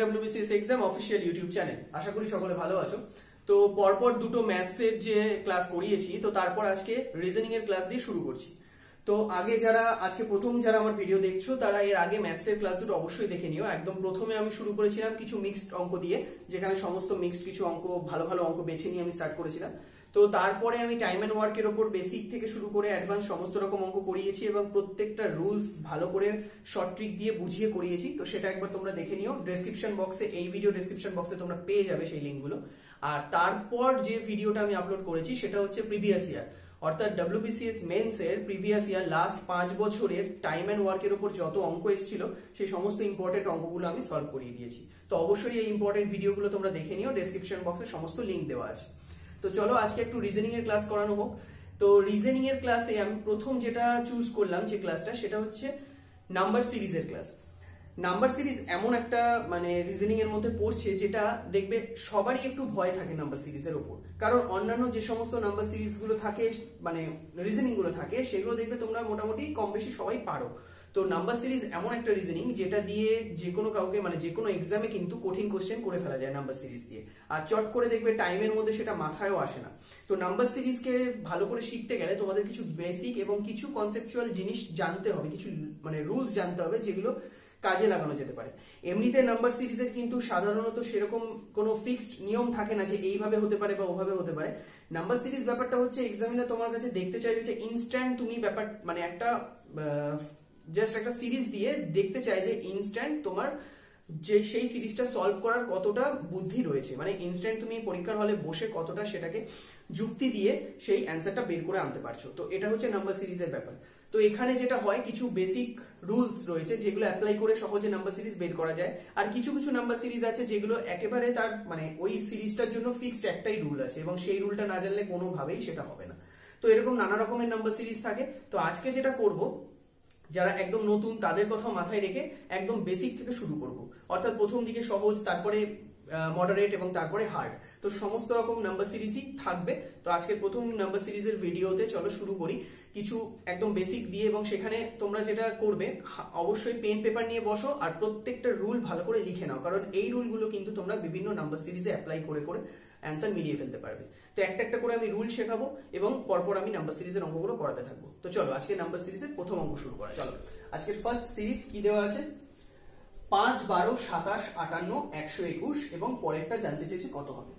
WBCS exam official YouTube channel আশা করি সকলে ভালো আছো। তো পরপর দুটো ম্যাথসের যে ক্লাস করিয়েছি তো তারপর আজকে রিজনিং এর ক্লাস দিয়ে শুরু করছি। তো আগে যারা, আজকে প্রথম যারা আমার ভিডিও দেখছ, তারা এর আগে ম্যাথসের ক্লাস দুটো অবশ্যই দেখে নিও। একদম প্রথমে আমি শুরু করেছিলাম কিছু মিক্সড অঙ্ক দিয়ে, যেখানে সমস্ত মিক্সড কিছু অঙ্ক, ভালো ভালো অঙ্ক বেছে নিয়ে আমি স্টার্ট করেছিলাম। তো তারপরে আমি টাইম অ্যান্ড ওয়ার্কের ওপর বেসিক থেকে শুরু করে অ্যাডভান্স সমস্ত রকম অঙ্ক করিয়েছি এবং প্রত্যেকটা রুলস ভালো করে শর্ট ট্রিক দিয়ে বুঝিয়ে করিয়েছি। তো সেটা একবার তোমরা দেখে নিও। ডেসক্রিপশন বক্সে এই ভিডিও ডেসক্রিপশন বক্সে তোমরা পেয়ে যাবে সেই লিঙ্কগুলো আর তারপর যে ভিডিওটা আমি আপলোড করেছি, সেটা হচ্ছে প্রিভিয়াস ইয়ার অর্থাৎ ডাব্লিউবিসিএস মেন্স এর প্রিভিয়াস ইয়ার লাস্ট পাঁচ বছরের টাইম অ্যান্ড ওয়ার্কের উপর যত অঙ্ক এসেছিল, সেই সমস্ত ইম্পর্টেন্ট অঙ্কগুলো আমি সলভ করিয়ে দিয়েছি। তো অবশ্যই এই ইম্পর্টেন্ট ভিডিওগুলো তোমরা দেখে নিও। ডেসক্রিপশন বক্সে সমস্ত লিঙ্ক দেওয়া আছে। তো চলো আজকে একটু রিজনিং এর ক্লাস করানো হোক। তো রিজনিং এর ক্লাসে আমি প্রথম যেটা চুজ করলাম যে ক্লাসটা সেটা হচ্ছে নাম্বার সিরিজের ক্লাস নাম্বার সিরিজ এমন একটা মানে রিজনিং এর মধ্যে পড়ছে যেটা দেখবে সবারই একটু ভয় থাকে নাম্বার সিরিজের ওপর। কারণ অন্যান্য যে সমস্ত নাম্বার সিরিজগুলো থাকে মানে রিজনিংগুলো থাকে, সেগুলো দেখবে তোমরা মোটামুটি কম বেশি সবাই পারো। তো নাম্বার সিরিজ এমন একটা রিজনিং যেটা দিয়ে যে কোনো কাউকে মানে যে কোনো এক্সামে কিন্তু কঠিন কোশ্চেন করে ফেলা যায় নাম্বার সিরিজ দিয়ে। আর চট করে দেখবে টাইমের মধ্যে সেটা মাথায়ও আসে না। তো নাম্বার সিরিজকে ভালো করে শিখতে গেলে তোমাদের কিছু বেসিক এবং কিছু কনসেপচুয়াল জিনিস জানতে হবে, কিছু মানে রুলস জানতে হবে যেগুলো কাজে লাগানো যেতে পারে। এমনিতে নাম্বার সিরিজের কিন্তু সাধারণত সেরকম কোনো ফিক্সড নিয়ম থাকে না যে এইভাবে হতে পারে বা ওভাবে হতে পারে। নাম্বার সিরিজ ব্যাপারটা হচ্ছে এক্সামিনার তোমার কাছে দেখতে চাইবে যে ইনস্ট্যান্ট তুমি ব্যাপার মানে একটা জাস্ট একটা সিরিজ দিয়ে দেখতে চাই যে ইনস্ট্যান্ট তোমার যে সেই সিরিজটা সলভ করার কতটা বুদ্ধি রয়েছে। মানে ইনস্ট্যান্ট তুমি পরীক্ষার হলে বসে কতটা সেটাকে যুক্তি দিয়ে সেই অ্যান্সারটা বের করে আনতে পারছ। তো এটা হচ্ছে নাম্বার সিরিজের ব্যাপার। তো এখানে যেটা হয়, কিছু বেসিক রুলস রয়েছে যেগুলো অ্যাপ্লাই করে সহজে নাম্বার সিরিজ বের করা যায়। আর কিছু কিছু নাম্বার সিরিজ আছে যেগুলো একেবারে তার মানে ওই সিরিজটার জন্য ফিক্সড একটাই রুল আছে এবং সেই রুলটা না জানলে কোনোভাবেই সেটা হবে না। তো এরকম নানা রকমের নাম্বার সিরিজ থাকে। তো আজকে যেটা করব যারা একদম নতুন তাদের কথা মাথায় রেখে একদম বেসিক থেকে শুরু করব। অর্থাৎ প্রথম দিকে সহজ, তারপরে মডারেট এবং তারপরে হার্ড তো সমস্ত রকম নাম্বার সিরিজই থাকবে। তো আজকের প্রথম নাম্বার সিরিজের ভিডিওতে চলো শুরু করি। কিছু একদম বেসিক দিয়ে এবং সেখানে তোমরা যেটা করবে অবশ্যই পেন পেপার নিয়ে বসো আর প্রত্যেকটা রুল ভালো করে লিখে নাও। কারণ এই রুলগুলো কিন্তু তোমরা বিভিন্ন নাম্বার সিরিজে অ্যাপ্লাই করে করে অ্যান্সার মিলিয়ে ফেলতে পারবে। তো একটা একটা করে আমি রুল শেখাবো এবং পরপর আমি নাম্বার সিরিজের অঙ্কগুলো করাতে থাকব। তো চলো, আজকে নাম্বার সিরিজের প্রথম অঙ্ক শুরু করা চলো আজকের ফার্স্ট সিরিজ কি দেওয়া আছে? পাঁচ, বারো, সাতাশ, আটান্ন, একশো একুশ এবং পরেরটা জানতে চেয়েছে কত হবে।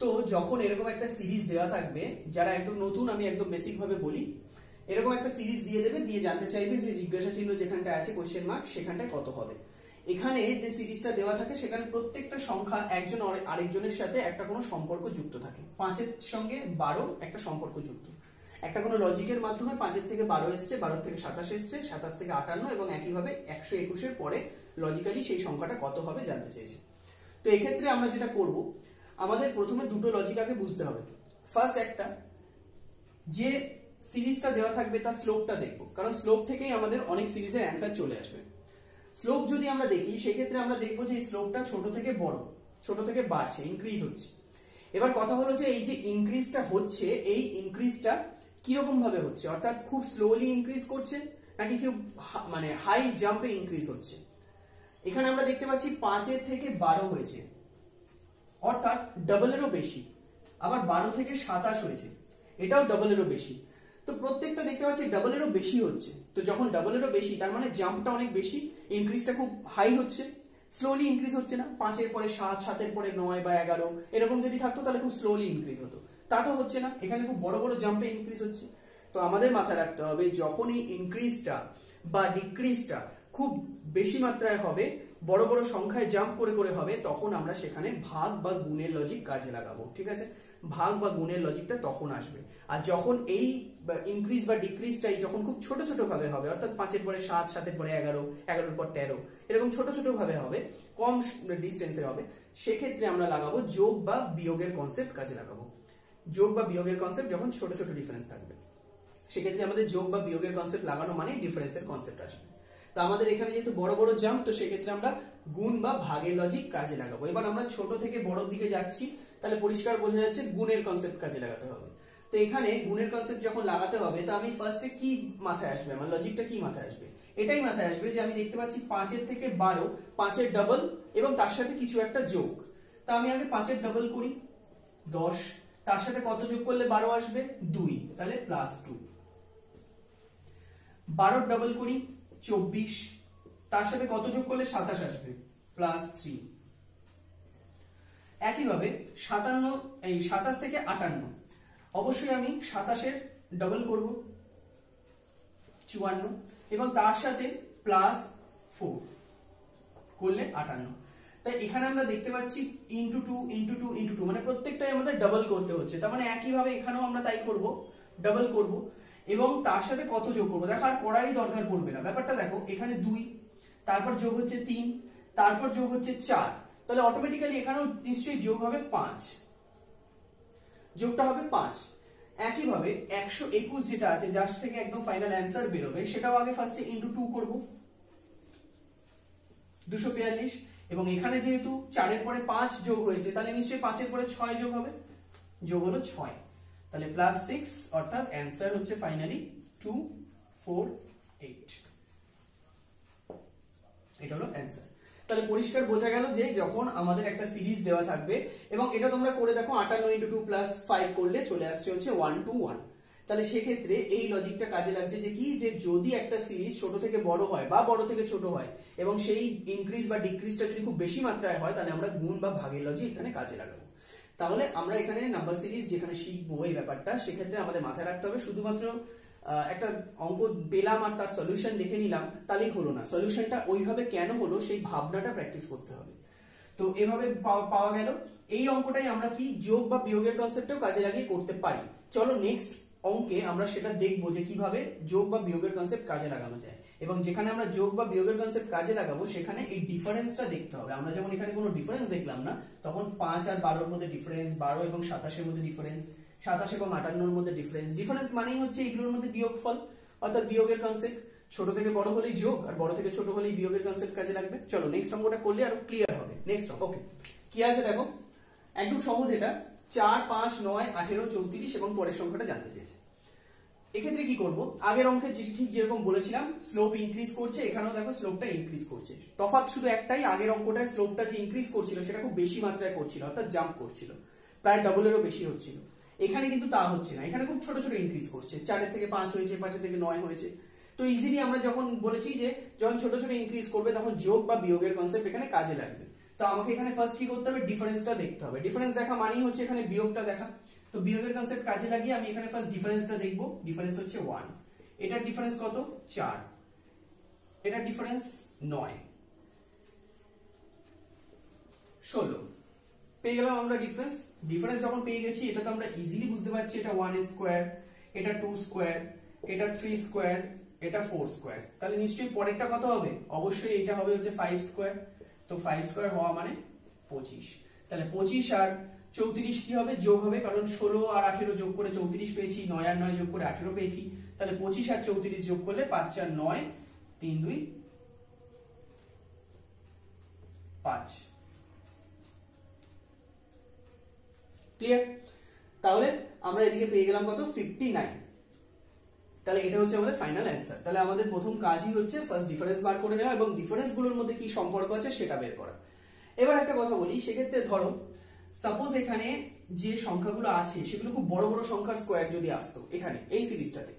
তো যখন এরকম একটা সিরিজ দেওয়া থাকবে, যারা একদম নতুন, আমি একদম বেসিক ভাবে বলি, এরকম একটা সিরিজ দিয়ে দেবে, দিয়ে জানতে চাইবে যে জিজ্ঞাসা চিহ্ন যেখানটা আছে কোশ্চেন মার্ক সেখানটায় কত হবে। এখানে যে সিরিজটা দেওয়া থাকে, সেখানে প্রত্যেকটা সংখ্যা একজন আরেকজনের সাথে একটা কোনো সম্পর্ক যুক্ত থাকে। পাঁচের সঙ্গে বারো একটা সম্পর্ক যুক্ত। একটা কোনো লজিকের মাধ্যমে পাঁচের থেকে বারো এসছে বারো থেকে সাতাশ এসছে, সাতাশ থেকে আটান্ন এবং একইভাবে একশো একুশের পরে লজিক্যালি সেই সংখ্যাটা কত হবে জানতে চেয়েছে। তো এক্ষেত্রে আমরা যেটা করব, আমাদের প্রথমে দুটো লজিক আগে বুঝতে হবে। ফার্স্ট একটা, যে সিরিজটা দেওয়া থাকবে তার স্লোপটা দেখব। কারণ স্লোপ থেকেই আমাদের অনেক সিরিজের অ্যান্সার চলে আসবে। স্লোপ যদি আমরা দেখি, সেক্ষেত্রে আমরা দেখব যে এই স্লোপটা ছোট থেকে বড়, ছোট থেকে বাড়ছে ইনক্রিজ হচ্ছে। এবার কথা হলো যে এই যে ইনক্রিজটা হচ্ছে, এই ইনক্রিজটা কীরকম ভাবে হচ্ছে? অর্থাৎ খুব স্লোলি ইনক্রিজ করছে, নাকি খুব মানে হাই জাম্পে ইনক্রিজ হচ্ছে? এখানে আমরা দেখতে পাচ্ছি পাঁচের থেকে বারো হয়েছে। অর্থাৎ ডাবলেরও বেশি, আবার বারো থেকে সাতাশ হয়েছে। এটাও ডাবলেরও বেশি। তো প্রত্যেকটা দেখতে পাচ্ছি ডাবল ডাবলেরও বেশি হচ্ছে। তো যখন ডাবল ডাবলেরও বেশি, তার মানে জাম্পটা অনেক বেশি ইনক্রিজটা খুব হাই হচ্ছে। স্লোলি ইনক্রিজ হচ্ছে না। পাঁচের পরে সাত, সাতের পরে নয় বা এগারো, এরকম যদি থাকতো তাহলে খুব স্লোলি ইনক্রিজ হতো। তা তো হচ্ছে না। এখানে খুব বড় বড় জাম্পে ইনক্রিজ হচ্ছে। তো আমাদের মাথায় রাখতে হবে, যখন এই ইনক্রিজটা বা ডিক্রিজটা খুব বেশি মাত্রায় হবে, বড় বড় সংখ্যায় জাম্প করে করে হবে, তখন আমরা সেখানে ভাগ বা গুণের লজিক কাজে লাগাবো। ঠিক আছে? ভাগ বা গুণের লজিকটা তখন আসবে। আর যখন এই ইনক্রিজ বা ডিক্রিজটাই যখন খুব ছোট ছোট ভাবে হবে, অর্থাৎ পাঁচের পরে সাত, সাতের পরে এগারো, এগারোর পর তেরো, এরকম ছোট ছোট ভাবে হবে, কম ডিস্টেন্সের হবে, সেক্ষেত্রে আমরা লাগাবো যোগ বা বিয়োগের কনসেপ্ট কাজে লাগাবো। যোগ বা বিয়োগের কনসেপ্ট যখন ছোট ছোট ডিফারেন্স থাকবে। সেক্ষেত্রে আমাদের যোগ বা বিয়োগের কনসেপ্ট লাগানো মানে ডিফারেন্সের কনসেপ্ট আসবে। তো আমাদের এখানে যেহেতু বড় বড় জাম্প তো সেক্ষেত্রে আমরা গুণ বা ভাগের লজিক কাজে লাগাবো। এবার আমরা ছোট থেকে বড় দিকে যাচ্ছি তাহলে পরিষ্কার বোঝা যাচ্ছে গুণের কনসেপ্ট কাজে লাগাতে হবে। তো এখানে গুণের কনসেপ্ট যখন লাগাতে হবে, তো আমি ফার্স্টে কি মাথায় আসবে? আমার লজিকটা কি মাথায় আসবে? এটাই মাথায় আসবে যে আমি দেখতে পাচ্ছি পাঁচের থেকে বারো, পাঁচের ডাবল এবং তার সাথে কিছু একটা যোগ। তা আমি আগে পাঁচের ডাবল করি, দশ, তার সাথে কত যোগ করলে বারো আসবে? দুই, তাহলে প্লাস টু বারোর ডাবল করি, চব্বিশ, তার সাথে কত যোগ করলে সাতাশ আসবে? প্লাস থ্রি একইভাবে সাতান্ন, এই সাতাশ থেকে আটান্ন। অবশ্যই আমি সাতাশের ডবল করব, চুয়ান্ন, এবং তার সাথে প্লাস ফোর করলে আটান্ন। তাই এখানে আমরা দেখতে পাচ্ছি into two into two into two মানে প্রত্যেকটাই আমাদের ডাবল করতে হচ্ছে। তার মানে একইভাবে এখানেও আমরা তাই করব ডাবল করব, এবং তার সাথে কত যোগ করব? দেখো, আর করারই দরকার পড়বে না। ব্যাপারটা দেখো, এখানে দুই, তারপর যোগ হচ্ছে তিন, তারপর যোগ হচ্ছে চার। তাহলে অটোমেটিক্যালি এখানেও নিশ্চয়ই যোগ হবে পাঁচ। যোগটা হবে পাঁচ। একইভাবে একশো একুশ যেটা আছে, যার থেকে একদম ফাইনাল অ্যান্সার বেরোবে, সেটাও আগে ফার্স্টে ইন্টু টু করব। দুশো বিয়াল্লিশ। এবং এখানে যেহেতু চারের পরে পাঁচ যোগ হয়েছে, তাহলে নিশ্চয়ই পাঁচের পরে ছয় যোগ হবে। যোগ হলো ছয়। তাহলে প্লাস সিক্স অর্থাৎ অ্যান্সার হচ্ছে ফাইনালি টু ফোর এইট এটা হলো অ্যান্সার তাহলে পরিষ্কার বোঝা গেল যে যখন আমাদের একটা সিরিজ দেওয়া থাকবে, এবং এটা তোমরা করে দেখো আটান্ন ইন্টু টু প্লাস ফাইভ করলে চলে আসছে হচ্ছে ওয়ান টু ওয়ান তাহলে সেক্ষেত্রে এই লজিকটা কাজে লাগছে যে কি? যে যদি একটা সিরিজ ছোট থেকে বড় হয় বা বড় থেকে ছোট হয়, এবং সেই ইনক্রিজ বা ডিক্রিজটা যদি খুব বেশি মাত্রায় হয়, তাহলে আমরা গুণ বা ভাগের লজি এখানে কাজে লাগাবো। তাহলে আমরা এখানে নাম্বার সিরিজ যেখানে শিখব এই ব্যাপারটা, সেক্ষেত্রে আমাদের মাথায় রাখতে হবে শুধুমাত্র একটা অঙ্ক পেলাম আর তার সলিউশন দেখে নিলাম তাহলেই হলো না। সলিউশনটা ওইভাবে কেন হলো সেই ভাবনাটা প্র্যাকটিস করতে হবে। তো এভাবে পাওয়া গেল। এই অঙ্কটাই আমরা কি যোগ বা বিয়োগের কনসেপ্টেও কাজে লাগিয়ে করতে পারি। চলো নেক্সট অঙ্কে আমরা সেটা দেখব যে কীভাবে যোগ বা বিয়োগের কনসেপ্ট কাজে লাগানো যায়। এবং যেখানে আমরা যোগ বা বিয়োগের কনসেপ্ট কাজে লাগাবো, সেখানে এই ডিফারেন্সটা দেখতে হবে। আমরা যেমন এখানে কোনো ডিফারেন্স দেখলাম না, তখন পাঁচ আর বারোর মধ্যে ডিফারেন্স বারো এবং সাতাশের মধ্যে ডিফারেন্স সাতাশ এবং আটান্নর মধ্যে ডিফারেন্স ডিফারেন্স মানেই হচ্ছে এগুলোর মধ্যে বিয়োগ ফল, অর্থাৎ বিয়োগের কনসেপ্ট ছোট থেকে বড় হলেই যোগ আর বড় থেকে ছোট হলেই বিয়োগের কনসেপ্ট কাজে লাগবে। চলো নেক্সট অঙ্কটা করলে আরও ক্লিয়ার হবে। নেক্সট ওকে কি আছে দেখো? একদম সহজ এটা। চার, পাঁচ, নয়, আঠেরো, চৌত্রিশ এবং পরের সংখ্যাটা জানতে চেয়েছে। এক্ষেত্রে কি করব? আগের অঙ্কে ঠিক যেরকম বলেছিলাম স্লোপ ইনক্রিজ করছে, এখানেও দেখো স্লোপটা ইনক্রিজ করছে। তফাৎ শুধু একটাই, আগের অঙ্কটায় স্লোপটা যে ইনক্রিজ করছিল, সেটা খুব বেশি মাত্রায় করছিল, অর্থাৎ জাম্প করছিল। প্রায় ডবলেরও বেশি হচ্ছিল। এখানে কিন্তু তা হচ্ছে না। এখানে খুব ছোট ছোট ইনক্রিজ করছে। চারের থেকে পাঁচ হয়েছে, পাঁচের থেকে নয় হয়েছে। তো ইজিলি আমরা যখন বলেছি যে যখন ছোট ছোট ইনক্রিজ করবে, তখন যোগ বা বিয়োগের কনসেপ্ট এখানে কাজে লাগবে। তো আমাকে এখানে ফার্স্ট কি করতে হবে? ডিফারেন্সটা দেখতে হবে। ডিফারেন্স দেখা মানেই হচ্ছে এখানে বিয়োগটা দেখা। তো বিয়োগের কনসেপ্ট কাজে লাগিয়ে আমি এখানে ফার্স্ট ডিফারেন্সটা দেখব। ডিফারেন্স হচ্ছে ওয়ান এটার ডিফারেন্স কত? চার। এটার ডিফারেন্স নয়। ষোলো। পেয়ে গেলাম আমরা ডিফারেন্স ডিফারেন্স যখন পেয়ে গেছি এটা তো আমরা ইজিলি বুঝতে পারছি, এটা ওয়ান স্কোয়ার এটা টু স্কোয়ার এটা থ্রি স্কোয়ার এটা ফোর স্কোয়ার তাহলে নিশ্চয়ই পরেরটা কত হবে? অবশ্যই এটা হবে হচ্ছে ফাইভ স্কোয়ার তো ফাইভ স্কোয়ার হওয়া মানে পঁচিশ। তাহলে পঁচিশ আর চৌত্রিশ কি হবে? যোগ হবে, কারণ ষোলো আর আঠেরো যোগ করে চৌত্রিশ পেয়েছি, নয় আর নয় যোগ করে আঠেরো পেয়েছি। তাহলে পঁচিশ আর চৌত্রিশ যোগ করলে পাঁচ চার নয়, তিন দুই পাঁচ। ক্লিয়ার তাহলে আমরা এদিকে পেয়ে গেলাম কত? ফিফটি নাইন তাহলে এটা হচ্ছে আমাদের ফাইনাল অ্যান্সার তাহলে আমাদের প্রথম কাজই হচ্ছে ফার্স্ট ডিফারেন্স বার করে নেওয়া এবং ডিফারেন্সগুলোর মধ্যে কি সম্পর্ক আছে সেটা বের করা। এবার একটা কথা বলি, সেক্ষেত্রে ধরো সাপোজ এখানে যে সংখ্যাগুলো আছে, সেগুলো খুব বড় বড় সংখ্যার স্কোয়ার যদি আসতো, এখানে, এই সিরিজটাতে।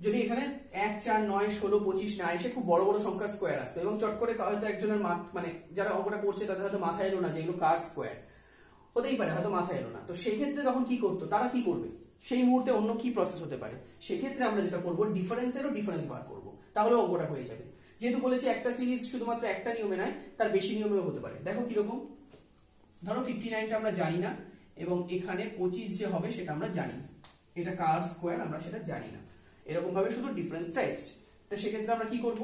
যদি এখানে এক, চার, নয়, ষোলো, পঁচিশ না এসে খুব বড় বড় সংখ্যার স্কোয়ার আসতো এবং চট করে হয়তো একজনের মানে যারা অঙ্কটা করছে তাদের হয়তো মাথায় এলো না যে এগুলো কার স্কোয়ার হতেই পারে, হয়তো মাথায় এলো না। তো সেই ক্ষেত্রে তখন কি করতো? তারা কি করবে? সেই মুহূর্তে অন্য কি প্রসেস হতে পারে? সেক্ষেত্রে আমরা যেটা করব ডিফারেন্সেরও ডিফারেন্স বার করব। তাহলে অঙ্কটা হয়ে যাবে। যেহেতু বলেছি একটা সিরিজ শুধুমাত্র একটা নিয়মে নয়, তার বেশি নিয়মেও হতে পারে। দেখো কীরকম? ধরো ফিফটি নাইনটা আমরা জানি না, এবং এখানে পঁচিশ যে হবে সেটা আমরা জানি এটা কার স্কোয়ার আমরা সেটা জানি না। এরকম ভাবে শুধু ডিফারেন্সটা এসছে। তো সেক্ষেত্রে আমরা কি করব?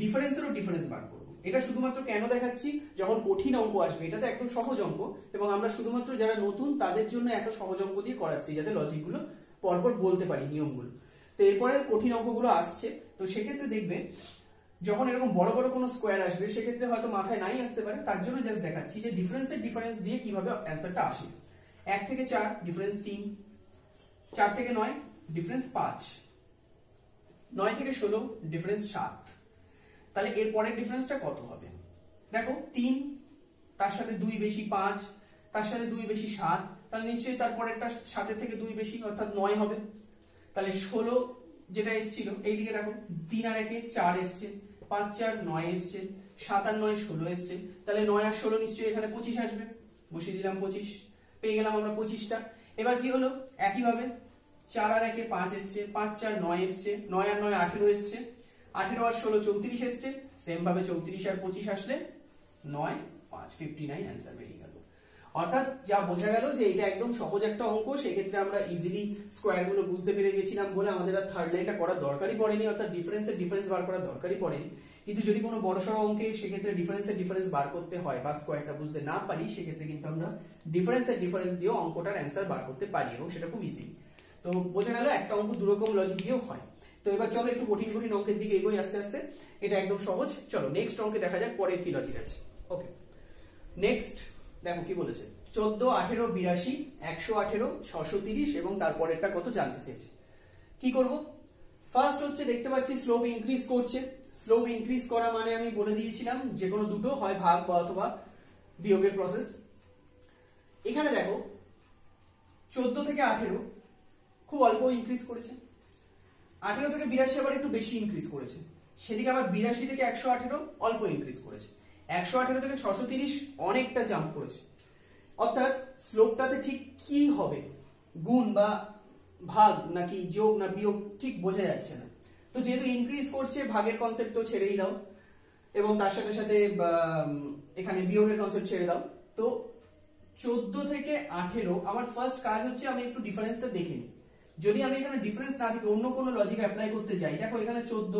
ডিফারেন্সেরও ডিফারেন্স বার করব। এটা শুধুমাত্র কেন দেখাচ্ছি? যখন কঠিন অঙ্ক আসবে এটা তো একদম সহজ অঙ্ক, এবং আমরা শুধুমাত্র যারা নতুন, তাদের জন্য এত সহজ অঙ্ক দিয়ে করাচ্ছি, যাতে লজিকগুলো পরপর বলতে পারি নিয়মগুলো। তো এরপরে কঠিন অঙ্কগুলো আসছে, তো সেক্ষেত্রে দেখবে, যখন এরকম বড় বড় কোনো স্কোয়ার আসবে, সেক্ষেত্রে হয়তো মাথায় নাই আসতে পারে, তার জন্য জাস্ট দেখাচ্ছি যে ডিফারেন্সের ডিফারেন্স দিয়ে কীভাবে অ্যান্সারটা আসে। এক থেকে চার ডিফারেন্স তিন। চার থেকে নয় ডিফারেন্স পাঁচ। নয় থেকে ষোলো ডিফারেন্স সাত। তাহলে এর পরের ডিফারেন্সটা কত হবে? দেখো, তিন, তার সাথে দুই বেশি পাঁচ, তার সাথে দুই বেশি সাত, তাহলে নিশ্চয়ই তার পরেরটা সাতের থেকে দুই বেশি, অর্থাৎ নয় হবে। তাহলে ষোলো যেটা এসছিল, এইদিকে দেখো, তিন আর একে চার এসছে, পাঁচ, চার, নয় এসছে, সাত আর নয়, ষোলো এসছে। তাহলে নয় আর ষোলো নিশ্চয়ই এখানে পঁচিশ আসবে। বসিয়ে দিলাম পঁচিশ, পেয়ে গেলাম আমরা পঁচিশটা। এবার কি হলো? একইভাবে চার আর একে পাঁচ এসছে, পাঁচ, চার, নয় এসছে, নয় আর নয়, আঠেরো এসছে। আঠেরো আর ষোলো চৌত্রিশ এসছে সেম ভাবে চৌত্রিশ আর পঁচিশ আসলে নয়, পাঁচ ফিফটি নাইন অ্যান্সার বেরিয়ে গেল। অর্থাৎ যা বোঝা গেল যে এটা একদম সহজ একটা অঙ্ক, সেক্ষেত্রে আমরা ইজিলি স্কোয়ারগুলো বুঝতে পেরে গেছিলাম বলে আমাদের আর থার্ড লাইনটা করার দরকারই পড়েনি, অর্থাৎ ডিফারেন্সের ডিফারেন্স বার করার দরকারই পড়েনি। কিন্তু যদি কোনো বড় বড়সড় অঙ্কে সেক্ষেত্রে ডিফারেন্সের ডিফারেন্স বার করতে হয় বা স্কোয়ারটা বুঝতে না পারি, সেক্ষেত্রে কিন্তু আমরা ডিফারেন্সের ডিফারেন্স দিয়েও অঙ্কটার অ্যান্সার বার করতে পারি এবং সেটা খুব ইজি তো বোঝা গেল একটা অঙ্ক দুরকম লজিক দিয়েও হয়। তো এবার চলো একটু কঠিন কঠিন অঙ্কের দিকে এগোই আস্তে আস্তে। এটা একদম সহজ। চলো নেক্সট অঙ্কে দেখা যাক পরের কি লজিক আছে। ওকে নেক্সট দেখো কি বলেছে? চোদ্দ, আঠেরো, বিরাশি, একশো আঠেরো, ছশো তিরিশ এবং তারপরেরটা কত জানতে চেয়েছে। কি করব? ফার্স্ট হচ্ছে দেখতে পাচ্ছি স্লোপ ইনক্রিজ করছে। স্লোপ ইনক্রিজ করা মানে আমি বলে দিয়েছিলাম যে কোনো দুটো হয় ভাগ বা অথবা বিয়োগের প্রসেস এখানে দেখো, চোদ্দ থেকে আঠেরো খুব অল্প ইনক্রিজ করেছে। আঠেরো থেকে বিরাশি আবার একটু বেশি ইনক্রিজ করেছে। সেদিকে আবার বিরাশি থেকে একশো আঠেরো অল্প ইনক্রিজ করেছে। একশো আঠেরো থেকে ছশো তিরিশ অনেকটা জাম্প করেছে। অর্থাৎ স্লোপটাতে ঠিক কি হবে? গুণ বা ভাগ নাকি যোগ না বিয়োগ ঠিক বোঝা যাচ্ছে না। তো যেহেতু ইনক্রিজ করছে, ভাগের কনসেপ্ট তো ছেড়েই দাও। এবং তার সাথে সাথে এখানে বিয়োগের কনসেপ্ট ছেড়ে দাও। তো চোদ্দ থেকে আঠেরো, আমার ফার্স্ট কাজ হচ্ছে আমি একটু ডিফারেন্সটা দেখে নিই। যদি আমি এখানে ডিফারেন্স না থেকে, অন্য কোনো লজিক অ্যাপ্লাই করতে যাই, দেখো এখানে চোদ্দ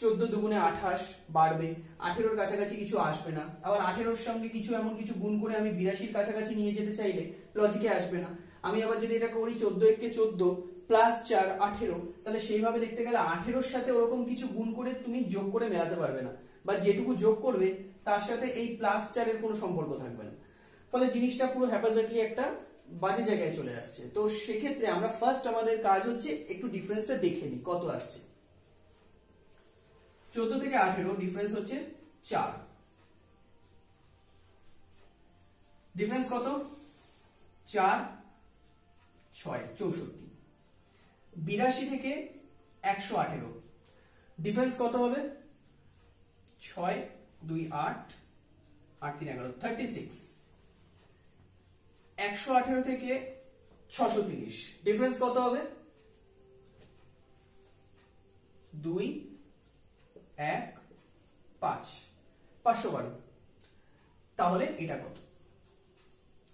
চোদ্দ দুগুণে আঠাশ বাড়বে, আঠেরোর কাছাকাছি কিছু আসবে না, আবার আঠেরোর সঙ্গে কিছু এমন কিছু গুণ করে আমি বিরাশির কাছাকাছি নিয়ে যেতে চাইলে লজিকে আসবে না। আমি আবার যদি এটা করি চোদ্দ একে চোদ্দ প্লাস চার, আঠেরো, তাহলে সেইভাবে দেখতে গেলে আঠেরোর সাথে ওরকম কিছু গুণ করে তুমি যোগ করে মেলাতে পারবে না, বা যেটুকু যোগ করবে, তার সাথে এই প্লাস চারের কোনো সম্পর্ক থাকবে না। ফলে জিনিসটা পুরো হ্যাপাজেটলি একটা বাজে জায়গায় চলে আসছে। তো সেক্ষেত্রে আমরা ফার্স্ট আমাদের কাজ হচ্ছে একটু ডিফারেন্সটা দেখে নিই, কত আসছে। চোদ্দ থেকে আঠেরো ডিফারেন্স হচ্ছে চার। ডিফারেন্স কত? চার, ছয়, চৌষট্টি। বিরাশি থেকে একশো আঠেরো। ডিফারেন্স কত হবে? ছয়, দুই, আট আট, তিন, এগারো থার্টি সিক্স একশো আঠেরো থেকে ছশো তিরিশ। ডিফারেন্স কত হবে? দুই, এক, পাঁচ। পাঁচশো বারো। তাহলে এটা কত?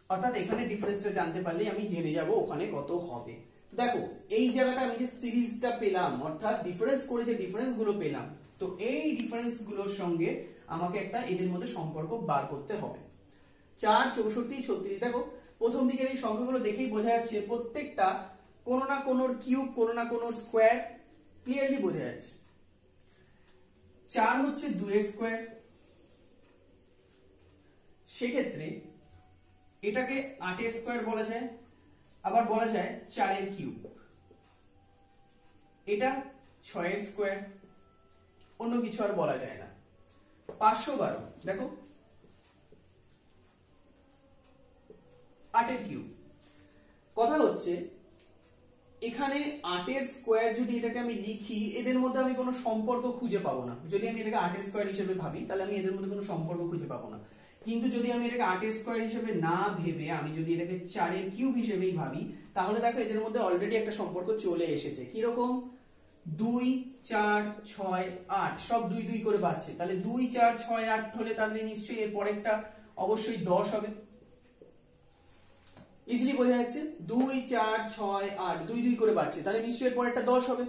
অর্থাৎ এখানে ডিফারেন্সটা জানতে পারলে আমি জেনে যাব ওখানে কত হবে। তো দেখো, এই জায়গাটা আমি যে সিরিজটা পেলাম, অর্থাৎ ডিফারেন্স করে যে ডিফারেন্সগুলো পেলাম, তো এই ডিফারেন্সগুলোর সঙ্গে আমাকে একটা এদের মধ্যে সম্পর্ক বার করতে হবে। চার, চৌষট্টি, ছত্রিশ, দেখো প্রথম দিকের এই সংখ্যাগুলো দেখেই বোঝা যাচ্ছে প্রত্যেকটা কোনো না কোনো কিউব, কোনো না কোনো স্কোয়ার ক্লিয়ারলি বোঝা যাচ্ছে। চার হচ্ছে দুয়ের স্কোয়ার। সেক্ষেত্রে এটাকে আটের স্কোয়ার বলা যায়, আবার বলা যায় চারের কিউব। এটা ছয়ের স্কোয়ার, অন্য কিছু আর বলা যায় না। পাঁচশো বারো। দেখো আটের কিউব কথা হচ্ছে, এখানে আটের স্কোয়ার যদি এটাকে আমি লিখি, এদের মধ্যে আমি কোনো সম্পর্ক খুঁজে পাবো না। যদি আমি এটাকে আটের স্কোয়ার হিসেবে ভাবি, তাহলে আমি এদের মধ্যে কোনো সম্পর্ক খুঁজে পাবো না। কিন্তু যদি আমি এটাকে আটের স্কোয়ার হিসেবে না ভেবে আমি যদি এটাকে চারের কিউব হিসেবেই ভাবি, তাহলে দেখো এদের মধ্যে অলরেডি একটা সম্পর্ক চলে এসেছে। কীরকম? দুই, চার, ছয়, আট। সব দুই দুই করে বাড়ছে। তাহলে দুই, চার, ছয়, আট হলে তাহলে নিশ্চয়ই এর পরেরটা অবশ্যই দশ হবে। ইজিলি বোঝা যাচ্ছে, দুই, চার, ছয়, আট, দুই দুই করে বাড়ছে। তাহলে নিশ্চয়ই এর পরেরটা দশ হবে।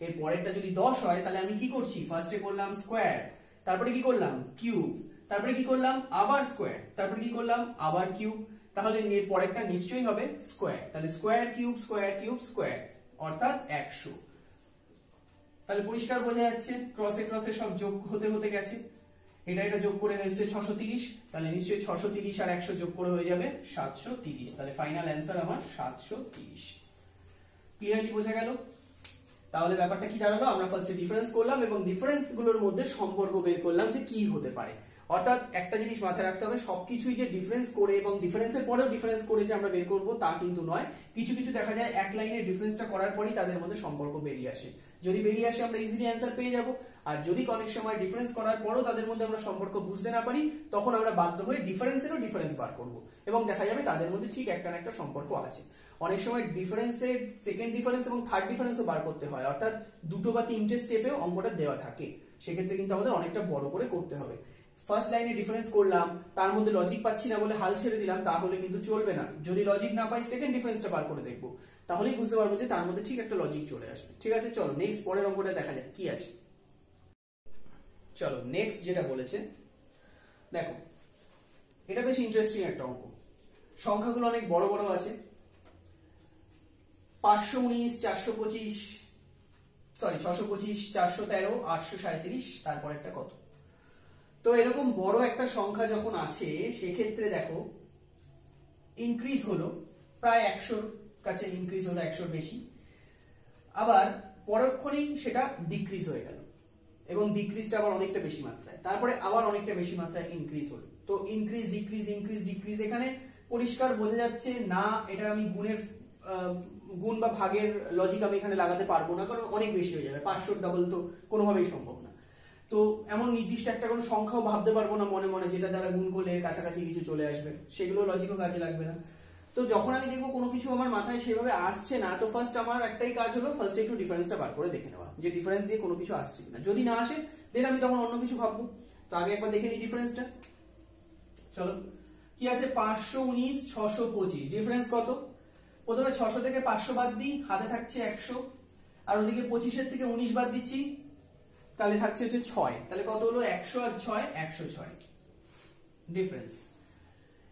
এর পরেরটা যদি দশ হয়, তাহলে আমি কি করছি? ফার্স্টে করলাম স্কোয়ার তারপরে কি করলাম? কিউব তারপরে কি করলাম? আবার স্কোয়ার তারপরে কি করলাম? আবার কিউব তাহলে এর পরেরটা নিশ্চয়ই হবে স্কোয়ার তাহলে square cube square cube square অর্থাৎ একশো। তাহলে পরিষ্কার বোঝা যাচ্ছে ক্রসে ক্রসে সব যোগ হতে হতে গেছে। এটা এটা যোগ করে হয়েছে ছশো তিরিশ, তাহলে নিশ্চয়ই ছশো তিরিশ আর একশো যোগ করে হয়ে যাবে সাতশো তিরিশ, তাহলে ফাইনাল অ্যান্সার আমার সাতশো তিরিশ। ক্লিয়ারলি বোঝা গেল? তাহলে ব্যাপারটা কি দাঁড়াল? আমরা ফার্স্টে ডিফারেন্স করলাম এবং ডিফারেন্সগুলোর মধ্যে সম্পর্ক বের করলাম যে কি হতে পারে। অর্থাৎ একটা জিনিস মাথায় রাখতে হবে, সবকিছুই যে ডিফারেন্স করে এবং ডিফারেন্সের পরেও ডিফারেন্স করে যে আমরা বের করব তা কিন্তু নয়। কিছু কিছু দেখা যায় এক লাইনে ডিফারেন্সটা করার পরই তাদের মধ্যে সম্পর্ক বেরিয়ে আসে। যদি বেরিয়ে আসে আমরা ইজিলি অ্যান্সার পেয়ে যাব। আর যদি অনেক সময় ডিফারেন্স করার পরও তাদের মধ্যে আমরা সম্পর্ক বুঝতে না পারি, তখন আমরা বাধ্য হয়ে ডিফারেন্সেরও ডিফারেন্স বার করব। এবং দেখা যাবে তাদের মধ্যে ঠিক একটা না একটা সম্পর্ক আছে। অনেক সময় ডিফারেন্সের সেকেন্ড ডিফারেন্স এবং থার্ড ডিফারেন্সও বার করতে হয়। অর্থাৎ দুটো বা তিনটে স্টেপেও অঙ্কটা দেওয়া থাকে। সেক্ষেত্রে কিন্তু আমাদের অনেকটা বড় করে করতে হবে। ফার্স্ট লাইনে ডিফারেন্স করলাম, তার মধ্যে লজিক পাচ্ছি না বলে হাল ছেড়ে দিলাম, তাহলে কিন্তু চলবে না। যদি লজিক না পাই সেকেন্ড ডিফারেন্সটা বার করে দেখব। তাহলেই বুঝতে পারব যে তার মধ্যে ঠিক একটা লজিক চলে আসবে। ঠিক আছে, চলো নেক্সট পরের অঙ্কটা দেখা যাক, কি আছে। চলো নেক্সট যেটা বলেছে, দেখো, এটা বেশ ইন্টারেস্টিং একটা অঙ্ক। সংখ্যাগুলো অনেক বড় বড় আছে। পাঁচশো উনিশ, চারশো পঁচিশ সরি ছশো পঁচিশ, চারশো তেরো, আটশো সাঁত্রিশ তারপর একটা কত? তো এরকম বড় একটা সংখ্যা যখন আছে, সেক্ষেত্রে দেখো ইনক্রিজ হলো, প্রায় একশোর কাছে ইনক্রিজ হলো, একশোর বেশি। আবার পরক্ষণেই সেটা ডিক্রিজ হয়ে গেল। এবং ডিক্রিজটা আবার অনেকটা বেশি মাত্রায়। তারপরে আবার অনেকটা বেশি মাত্রায় ইনক্রিজ হলো। তো ইনক্রিজ ডিক্রিজ ইনক্রিজ ডিক্রিজ এখানে পরিষ্কার বোঝা যাচ্ছে, না, এটা আমি গুণের গুণ বা ভাগের লজিক আমি এখানে লাগাতে পারব না, কারণ অনেক বেশি হয়ে যাবে। পাঁচশোর ডাবল তো কোনোভাবেই সম্ভব তো এমন নির্দিষ্ট একটা কোনো সংখ্যাও ভাবতে পারব না মনে মনে, যেটা দ্বারা গুণ করলে কাছাকাছি কিছু চলে আসবে। সেগুলো লজিকও কাজে লাগবে না। তো যখন আমি দেখব কোনো কিছু আমার মাথায় সেভাবে আসছে না, তো ফার্স্ট আমার একটাই কাজ হলো ফার্স্ট একটু ডিফারেন্সটা বার করে দেখে নেওয়া, যে ডিফারেন্স দিয়ে কোনো কিছু আসছে না যদি না আসে দেন আমি তখন অন্য কিছু ভাববো। তো আগে একবার দেখে নিই ডিফারেন্সটা চলো। কি আছে? পাঁচশো উনিশ, ছশো পঁচিশ। ডিফারেন্স কত? প্রথমে ছশো থেকে পাঁচশো বাদ দিই, হাতে থাকছে একশো। আর ওদিকে পঁচিশের থেকে উনিশ বাদ দিচ্ছি তাহলে থাকছে হচ্ছে ছয়। তাহলে কত হলো? একশো আর ছয়, একশো ছয়। ডিফারেন্স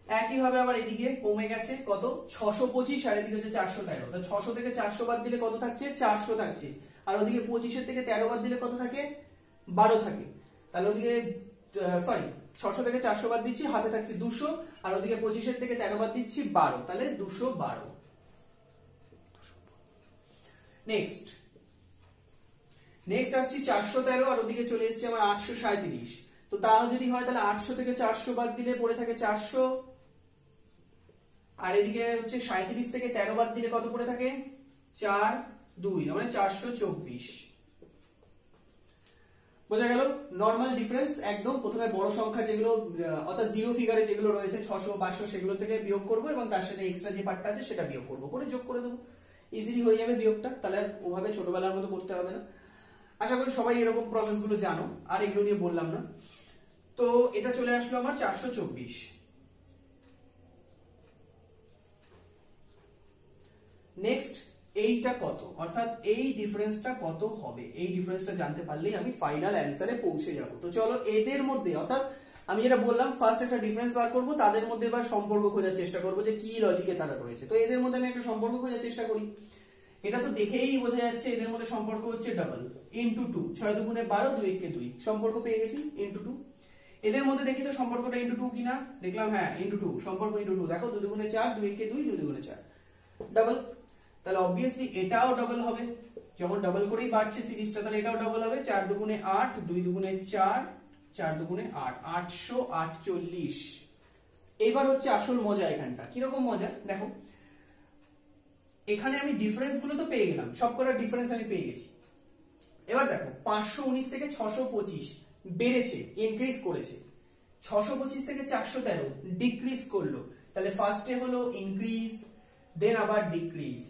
একইভাবে আবার এদিকে কমে গেছে কত? ছশো পঁচিশ, আর এদিকে হচ্ছে চারশো তেরো। তো ছশো থেকে চারশো বাদ দিলে কত থাকছে? চারশো থাকছে। আর ওদিকে পঁচিশের থেকে তেরো বাদ দিলে কত থাকে? বারো থাকে। তাহলে ওদিকে সরি ছশো থেকে চারশো বাদ দিচ্ছি, হাতে থাকছে দুশো, আর ওদিকে পঁচিশের থেকে তেরো বাদ দিচ্ছি বারো। তাহলে দুশো বারো। নেক্সট নেক্সট আসছি চারশো তেরো, আর ওদিকে চলে এসছে আমার আটশো সাঁত্রিশ তো তাও যদি হয় তাহলে আটশো থেকে চারশো বাদ দিলে পড়ে থাকে চারশো। আর এদিকে হচ্ছে সাঁত্রিশ থেকে তেরো বাদ দিলে কত পড়ে থাকে? চার দুই মানে চারশো চব্বিশ। বোঝা গেল? নর্মাল ডিফারেন্স একদম প্রথমে বড় সংখ্যা যেগুলো অর্থাৎ জিরো ফিগারে যেগুলো রয়েছে, ছশো, পাঁচশো, সেগুলো থেকে বিয়োগ করব এবং তার সাথে এক্সট্রা যে পার্টটা আছে সেটা বিয়োগ করব। করে যোগ করে দেবো। ইজিলি হয়ে যাবে বিয়োগটা। তাহলে ওভাবে ছোটবেলার মতো করতে হবে না। আশা করি সবাই এরকম প্রসেসগুলো জানো, আর এগুলো নিয়ে বললাম না। তো এটা চলে আসলো আমার চারশো চব্বিশ। নেক্সট এইটা কত? অর্থাৎ এই ডিফারেন্সটা কত হবে? এই ডিফারেন্সটা জানতে পারলেই আমি ফাইনাল অ্যান্সারে পৌঁছে যাব। তো চলো এদের মধ্যে, অর্থাৎ আমি যেটা বললাম ফার্স্ট একটা ডিফারেন্স বার করব, তাদের মধ্যে এবার সম্পর্ক খোঁজার চেষ্টা করব যে কি লজিকে তারা রয়েছে। তো এদের মধ্যে আমি একটা সম্পর্ক খোঁজার চেষ্টা করি। এটা তো দেখেই বোঝা যাচ্ছে এদের মধ্যে সম্পর্ক হচ্ছে ডাবল ইন্টু টু ছয় দুগুণে বারো, দুই একে দুই। সম্পর্ক পেয়ে গেছি ইন্টু টু এদের মধ্যে দেখি তো সম্পর্কটা ইন্টু টু কিনা? দেখলাম হ্যাঁ ইন্টু টু সম্পর্ক ইন্টু টু দেখো দুই দুগুণে চার, দুই একে দুই দুই দুগুণে চার। ডাবল তাহলে অবভিয়াসলি এটাও ডাবল হবে। যখন ডাবল করেই বাড়ছে সিরিজটা, তাহলে এটাও ডাবল হবে। চার দুগুণে আট, দুই দুগুণে চার চার দুগুণে আট, আটশো আটচল্লিশ। এইবার হচ্ছে আসল মজা এখানটা। কীরকম মজা? দেখো এখানে আমি ডিফারেন্সগুলো তো পেয়ে গেলাম, সব কটার ডিফারেন্স আমি পেয়ে গেছি। এবার দেখো, পাঁচশো উনিশ থেকে ছশো পঁচিশ বেড়েছে ইনক্রিজ করেছে। ছশো পঁচিশ থেকে চারশো তেরো ডিক্রিজ করল। তাহলে ফার্স্টে হলো ইনক্রিজ দেন আবার ডিক্রিজ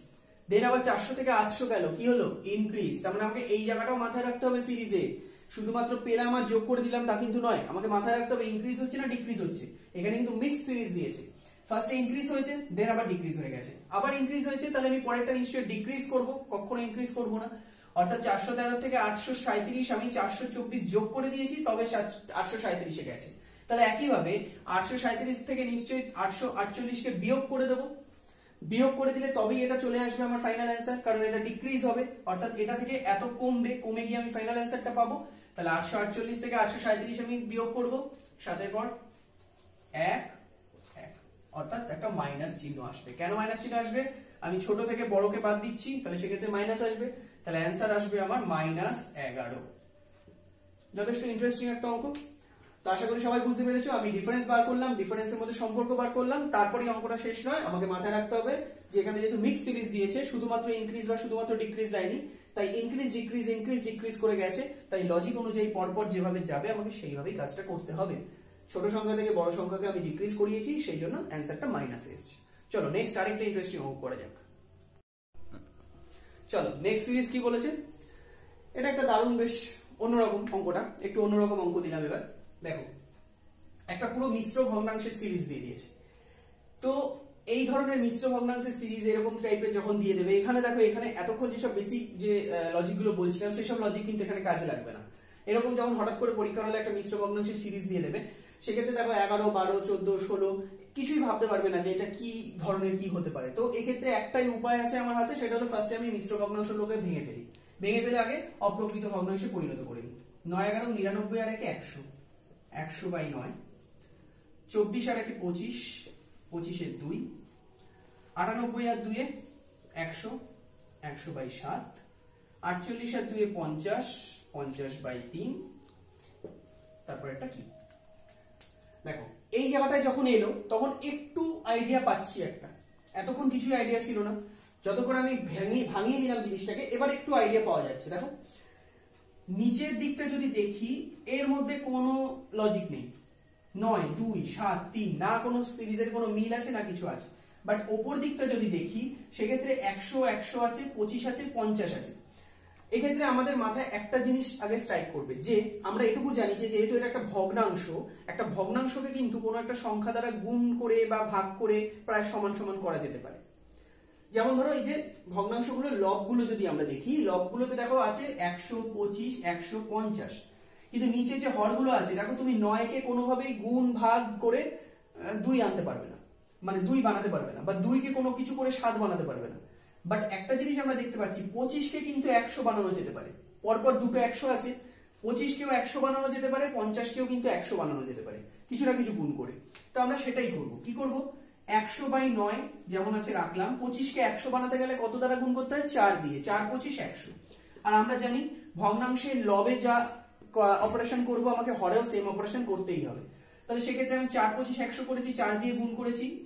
দেন আবার চারশো থেকে আটশো গেল, কি হলো? ইনক্রিজ তার মানে আমাকে এই জায়গাটাও মাথায় রাখতে হবে সিরিজে শুধুমাত্র পেলাম আর যোগ করে দিলাম তা কিন্তু নয়, আমাকে মাথায় রাখতে হবে ইনক্রিজ হচ্ছে না ডিক্রিজ হচ্ছে। এখানে কিন্তু মিক্স সিরিজ দিয়েছে। ফার্স্টে ইনক্রিজ হয়েছে দেন আবার ডিক্রিজ হয়ে গেছে। আবার ইনক্রিজ হয়েছে, তাহলে আমি পরেরটা নিশ্চয়ই ডিক্রিজ করব, কখনো ইনক্রিজ করব না। অর্থাৎ চারশো তেরো থেকে আটশো সাঁত্রিশ আমি চারশো চব্বিশ যোগ করে দিয়েছি, তবে আটশো সাঁত্রিশে গেছে। তাহলে একইভাবে আটশো সাঁত্রিশ থেকে নিশ্চয়ই আটশো আটচল্লিশকে বিয়োগ করে দেবো। বিয়োগ করে দিলে তবেই এটা চলে আসবে আমার ফাইনাল অ্যান্সার কারণ এটা ডিক্রিজ হবে। অর্থাৎ এটা থেকে এত কমবে, কমে গিয়ে আমি ফাইনাল অ্যান্সারটা পাবো। তাহলে আটশো আটচল্লিশ থেকে আটশো সাঁত্রিশ আমি বিয়োগ করব। সাতের পর এক অর্থাৎ একটা মাইনাস চিহ্ন আসবে। কেন মাইনাস চিহ্ন আসবে? আমি ছোট থেকে বড়কে বাদ দিচ্ছি, তাহলে সেক্ষেত্রে মাইনাস আসবে। তাহলে অ্যান্সার আসবে আমার মাইনাস এগারো। যথেষ্ট ইন্টারেস্টিং একটা অঙ্ক। তো আশা করি সবাই বুঝতে পেরেছ, আমি ডিফারেন্স বার করলাম ডিফারেন্সের মধ্যে সম্পর্ক বার করলাম। তারপরে অঙ্কটা শেষ নয়, আমাকে মাথায় রাখতে হবে যে এখানে যেহেতু মিক্স সিরিজ দিয়েছে, শুধুমাত্র ইনক্রিজ বা শুধুমাত্র ডিক্রিজ দেয়নি, তাই ইনক্রিজ ডিক্রিজ ইনক্রিজ ডিক্রিজ করে গেছে। তাই লজিক অনুযায়ী পরপর যেভাবে যাবে, আমাকে সেইভাবেই কাজটা করতে হবে। ছোট সংখ্যা থেকে বড় সংখ্যাকে আমি ডিক্রিজ করিয়েছি, সেই জন্য অ্যান্সারটা মাইনাস এসছে। চলো নেক্সট আরেকটা ইন্টারেস্টিং অঙ্ক করা যাক। চলো নেক্সট সিরিজ কি বলেছে? এটা একটা দারুণ বেশ অন্যরকম অঙ্কটা, একটু অন্যরকম অঙ্ক দিলাম এবার। দেখো, একটা পুরো মিশ্র ভগ্নাংশের সিরিজ দিয়ে দিয়েছে। তো এই ধরনের মিশ্র ভগ্নাংশের সিরিজ এরকম টাইপের যখন দিয়ে দেবে, এখানে দেখো, এখানে এতক্ষণ যেসব বেসিক যে লজিকগুলো বলছিলাম, সেসব লজিক কিন্তু এখানে কাজে লাগবে না। এরকম যখন হঠাৎ করে পরীক্ষা হলে একটা মিশ্র ভগ্নাংশের সিরিজ দিয়ে দেবে সেক্ষেত্রে দেখো এগারো, বারো, চোদ্দ, ষোলো, কিছুই ভাবতে পারবে না যে এটা কি ধরনের, কি হতে পারে। তো এক্ষেত্রে একটাই উপায় আছে আমার হাতে, সেটা হলো ফার্স্টে আমি মিশ্র ভগ্নাংশগুলোকে ভেঙে ফেলি। ভেঙে ফেলে আগে অপ্রকৃত ভগ্নাংশে পরিণত করে করি নয়, এগারো, নিরানব্বই আর একে একশো। একশো বাই নয়। চব্বিশ আর একে পঁচিশ পঁচিশের দুই। আটানব্বই আর দুয়ে একশো একশো বাই সাত। আটচল্লিশ আর দুয়ে পঞ্চাশ পঞ্চাশ বাই তিন। তারপর একটা কি? দেখো, এই জায়গাটায় যখন এলো, তখন একটু আইডিয়া পাচ্ছি একটা। এতক্ষণ কিছুই আইডিয়া ছিল না। যতক্ষণ আমি ভেঙে, ভাঙিয়ে নিলাম জিনিসটাকে, এবার একটু আইডিয়া পাওয়া যাচ্ছে। দেখো, নিচের দিকটা যদি দেখি, এর মধ্যে কোনো লজিক নেই। নয়, দুই, সাত, তিন, না কোনো সিরিজের কোনো মিল আছে, না কিছু আছে। বাট ওপর দিকটা যদি দেখি, সেক্ষেত্রে একশো একশো আছে, পঁচিশ আছে, পঞ্চাশ আছে। এক্ষেত্রে আমাদের মাথায় একটা জিনিস আগে স্ট্রাইক করবে, যে আমরা এটুকু জানি যে যেহেতু এটা একটা ভগ্নাংশ, একটা ভগ্নাংশকে কিন্তু কোনো একটা সংখ্যা দ্বারা গুণ করে বা ভাগ করে প্রায় সমান সমান করা যেতে পারে। যেমন ধরো এই যে ভগ্নাংশগুলো লবগুলো যদি আমরা দেখি, লবগুলোতে দেখো আছে একশো পঁচিশ, একশো পঞ্চাশ। কিন্তু নিচে যে হরগুলো আছে, দেখো তুমি নয়কে কোনোভাবেই গুণ ভাগ করে দুই আনতে পারবে না। মানে দুই বানাতে পারবে না, বা দুইকে কোনো কিছু করে সাত বানাতে পারবে না। বাট একটা জিনিস আমরা দেখতে পাচ্ছি, পঁচিশকে কিন্তু একশো বানানো যেতে পারে। পরপর দুটো একশো আছে। পঁচিশকেও একশো বানানো যেতে পারে, পঞ্চাশকেও কিন্তু একশো বানানো যেতে পারে। কিছু না কিছু গুণ করে। তো আমরা সেটাই করব। কি করব? একশো বাই নয় যেমন আছে রাখলাম, পঁচিশকে একশো বানাতে গেলে কত দ্বারা গুণ করতে হয়? চার দিয়ে। চার, পঁচিশ, একশো। আর আমরা জানি ভগ্নাংশের লবে যা অপারেশন করব, আমাকে হরেও সেম অপারেশন করতেই হবে। তাহলে সেক্ষেত্রে আমি চার, পঁচিশ, একশো করেছি, চার দিয়ে গুণ করেছি।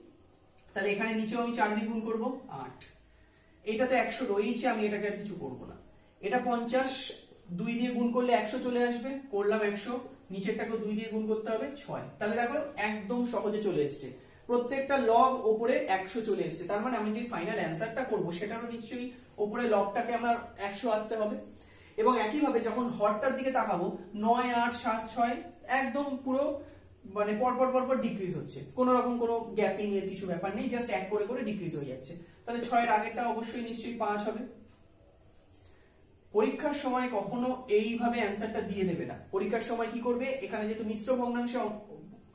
তাহলে এখানে নিচেও আমি চার দিয়ে গুণ করব, আট। এটাতে একশো রয়েছে, আমি এটাকে আর কিছু করব না। এটা পঞ্চাশ, দুই দিয়ে গুণ করলে একশো চলে আসবে, করলাম একশো, নিচেরটাকেও দুই দিয়ে গুণ করতে হবে, ছয়। তাহলে দেখো, একদম সহজে চলে এসছে। প্রত্যেকটা লব ওপরে একশো চলে এসছে। তার মানে আমি যে ফাইনাল অ্যান্সারটা করব, সেটারও নিশ্চয়ই ওপরে লবটাকে আমার একশো আসতে হবে। এবং একইভাবে যখন হরটার দিকে তাকাবো, নয়, আট, সাত, ছয়, একদম পুরো মানে পরপর পরপর ডিক্রিজ হচ্ছে। কোন রকম কোনো গ্যাপিং এর কিছু ব্যাপার নেই জাস্ট এক করে করে ডিক্রিজ হয়ে যাচ্ছে। তাহলে ছয়ের আগেরটা অবশ্যই নিশ্চয়ই পাঁচ হবে। পরীক্ষার সময় কখনো এইভাবে অ্যান্সারটা দিয়ে দেবে না। পরীক্ষার সময় কি করবে? এখানে যেহেতু মিশ্র ভগ্নাংশ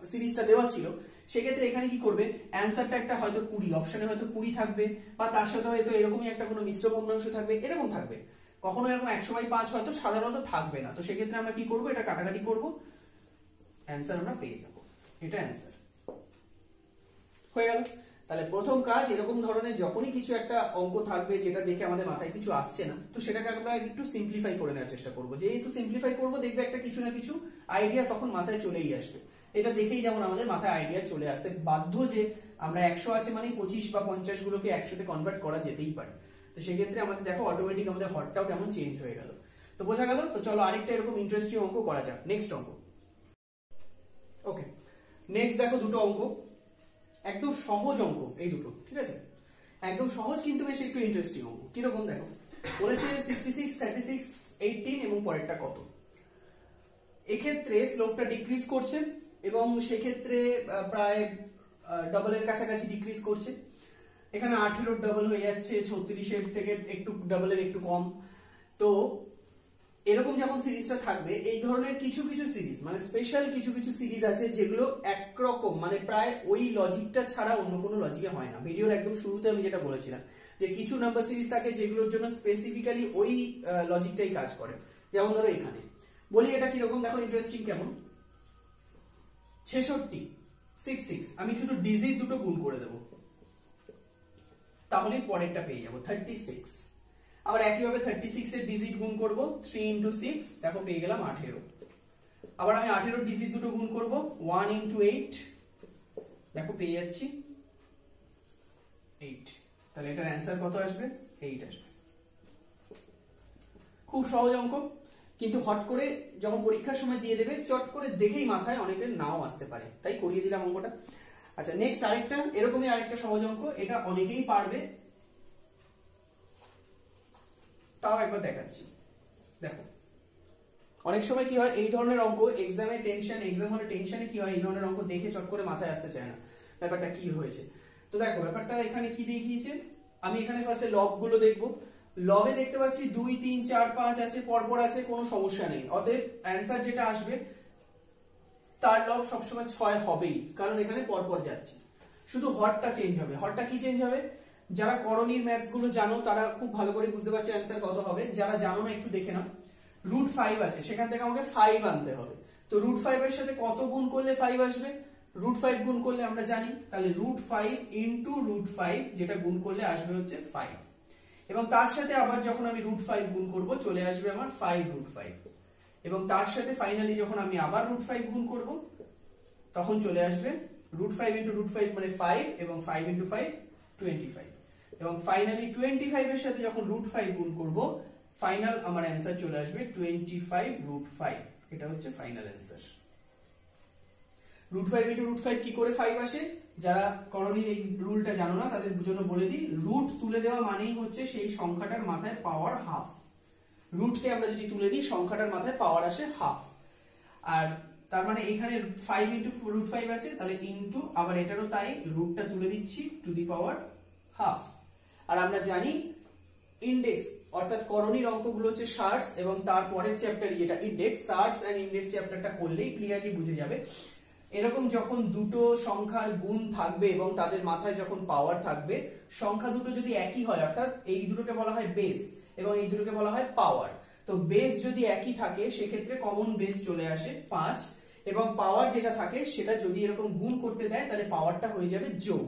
সিরিজটা দেওয়া ছিল, সেক্ষেত্রে এখানে কি করবে? অ্যান্সারটা একটা হয়তো কুড়ি, অপশনে হয়তো কুড়ি থাকবে বা তার সাথে হয়তো এরকমই একটা কোনো মিশ্র ভগ্নাংশ থাকবে, এরকম থাকবে। কখনো এরকম একশো বাই পাঁচ হয়তো সাধারণত থাকবে না। তো সেক্ষেত্রে আমরা কি করব? এটা কাটাকাটি করব। অ্যান্সার আমরা পেয়ে যাব। এটা অ্যান্সার। হয়ে গেল? তাহলে প্রথম কাজ এরকম ধরনের যখনই কিছু একটা অঙ্ক থাকবে যেটা দেখে আমাদের মাথায় কিছু আসছে না, তো সেটাকে আমরা একটু সিম্পলিফাই করে নেওয়ার চেষ্টা করব। যেহেতু সিম্পলিফাই করব, দেখবে একটা কিছু না কিছু আইডিয়া তখন মাথায় চলেই আসবে। এটা দেখেই যেমন আমাদের মাথায় আইডিয়া চলে আসতে বাধ্য যে আমরা একশো আছে মানে পঁচিশ বা পঞ্চাশ গুলোকে একশোতে কনভার্ট করা যেতেই পারে। তো সেক্ষেত্রে আমাদের দেখো অটোমেটিক আমাদের হটটাও কেমন চেঞ্জ হয়ে গেল। তো বোঝা গেল? তো চলো আরেকটা এরকম ইন্টারেস্টিং অঙ্ক করা যাক। নেক্সট অঙ্ক। ওকে নেক্সট দেখো দুটো অঙ্ক। একদম সহজ অঙ্ক এই দুটো, ঠিক আছে? একদম সহজ কিন্তু বেশ একটু ইন্টারেস্টিং অঙ্ক। কীরকম দেখো? বলেছে sixty six thirty six eighteen এবং পরেরটা কত? এক্ষেত্রে স্লোপটা ডিক্রিজ করছে এবং সেক্ষেত্রে প্রায় ডবলের কাছাকাছি ডিক্রিজ করছে। এখানে আঠেরোর ডবল হয়ে যাচ্ছে, ছত্রিশের থেকে একটু ডবলের একটু কম। তো এরকম যখন সিরিজটা থাকবে, এই ধরনের কিছু কিছু সিরিজ মানে স্পেশাল কিছু কিছু সিরিজ আছে যেগুলো একরকম মানে প্রায় ওই লজিকটা ছাড়া অন্য কোনো লজিকে হয় না। ভিডিওর একদম শুরুতে আমি যেটা বলেছিলাম, যে কিছু নাম্বার সিরিজ থাকে যেগুলোর জন্য স্পেসিফিক্যালি ওই লজিকটাই কাজ করে। যেমন ধরো এখানে। বলি এটা কীরকম, দেখো ইন্টারেস্টিং কেমন? ছেষট্টি সিক্স সিক্স আমি শুধু ডিজিট দুটো গুণ করে দেবো। তাহলে পরেরটা পেয়ে যাব থার্টি সিক্স আবার একইভাবে থার্টি সিক্স এর ডিজিট গুণ করব থ্রি ইন্টু সিক্স দেখো পেয়ে গেলাম আঠেরো। আবার আমি আঠেরো ডিজিট দুটো গুণ করব ওয়ান ইন্টু এইট দেখো পেয়ে যাচ্ছি এইট তাহলে এটার অ্যান্সার কত আসবে? এইট আসবে। খুব সহজ অঙ্ক, কিন্তু হট করে যখন পরীক্ষার সময় দিয়ে দেবে, চট করে দেখেই মাথায় অনেকের নাও আসতে পারে। তাই করিয়ে দিলাম অঙ্কটা। আচ্ছা নেক্সট আরেকটা, এরকমই আরেকটা সহজ অঙ্ক, এটা অনেকেই পারবে। তাও একবার দেখাচ্ছি। দেখো। অনেক সময় কি হয়, এই ধরনের অঙ্ক এক্সামে টেনশন এক্সাম হলে টেনশনে কি হয়, এই ধরনের অঙ্ক দেখে চট করে মাথায় আসতে চায় না। ব্যাপারটা কি হয়েছে? তো দেখো, ব্যাপারটা এখানে কি দেখিয়েছে? আমি এখানে ফার্স্টে লবগুলো দেখব। লবে দেখতে পাচ্ছি দুই, তিন, চার, পাঁচ আছে, পরপর আছে, কোনো সমস্যা নেই। অতএব অ্যান্সার যেটা আসবে, তার লব সবসময় ছয় হবেই, কারণ এখানে পরপর যাচ্ছে। শুধু হরটা চেঞ্জ হবে। হরটা কি চেঞ্জ হবে? যারা করণীর ম্যাথসগুলো জানো, তারা খুব ভালো করে বুঝতে পারছ অ্যান্সার কত হবে। যারা জানো না, একটু দেখে নাও। রুট ফাইভ আছে, সেখান থেকে আমাকে ফাইভ আনতে হবে। তো রুট ফাইভ এর সাথে কত গুণ করলে ফাইভ আসবে? রুট ফাইভ গুণ করলে আমরা জানি, তাহলে root five into root five যেটা গুণ করলে আসবে হচ্ছে ফাইভ এবং তার সাথে আবার যখন আমি রুট ফাইভ গুণ করব, চলে আসবে আমার ফাইভ রুট ফাইভ এবং তার সাথে ফাইনালি যখন আমি আবার রুট ফাইভ গুণ করব, তখন চলে আসবে root five into root five মানে ফাইভ এবং five into five twenty five এবং ফাইনালি টোয়েন্টি ফাইভ এর সাথে যখন রুট ফাইভ গুণ করব ফাইনাল আমার অ্যান্সার চলে আসবে টোয়েন্টি ফাইভ রুট ফাইভ এটা হচ্ছে final answer root five into root five কি করে ফাইভ আসে? যারা করণীর এই রুলটা জানো না, তাদের জন্য বলে দিই রুট তুলে দেওয়া মানেই হচ্ছে সেই সংখ্যাটার মাথায় পাওয়ার হাফ রুটকে আমরা যদি তুলে দিই, সংখ্যাটার মাথায় পাওয়ার আসে হাফ আর তার মানে এখানে ফাইভ ইন্টু রুট ফাইভ আছে, তাহলে ইন্টু আবার এটারও তাই রুটটা তুলে দিচ্ছি টু দি পাওয়ার হাফ আর আমরা জানি ইন্ডেক্স অর্থাৎ করণীর অঙ্কগুলো হচ্ছে শার্টস এবং তারপরের চ্যাপ্টার যেটা ইন্ডেক্স শার্টস এন্ড ইন্ডেক্স চ্যাপ্টারটা করলেই ক্লিয়ারলি বুঝে যাবে। এরকম যখন দুটো সংখ্যার গুণ থাকবে এবং তাদের মাথায় যখন পাওয়ার থাকবে, সংখ্যা দুটো যদি একই হয়, অর্থাৎ এই দুটোকে বলা হয় বেস এবং এই দুটোকে বলা হয় পাওয়ার তো বেস যদি একই থাকে, সেক্ষেত্রে কমন বেস চলে আসে পাঁচ এবং পাওয়ার যেটা থাকে, সেটা যদি এরকম গুণ করতে দেয়, তাহলে পাওয়ারটা হয়ে যাবে যোগ।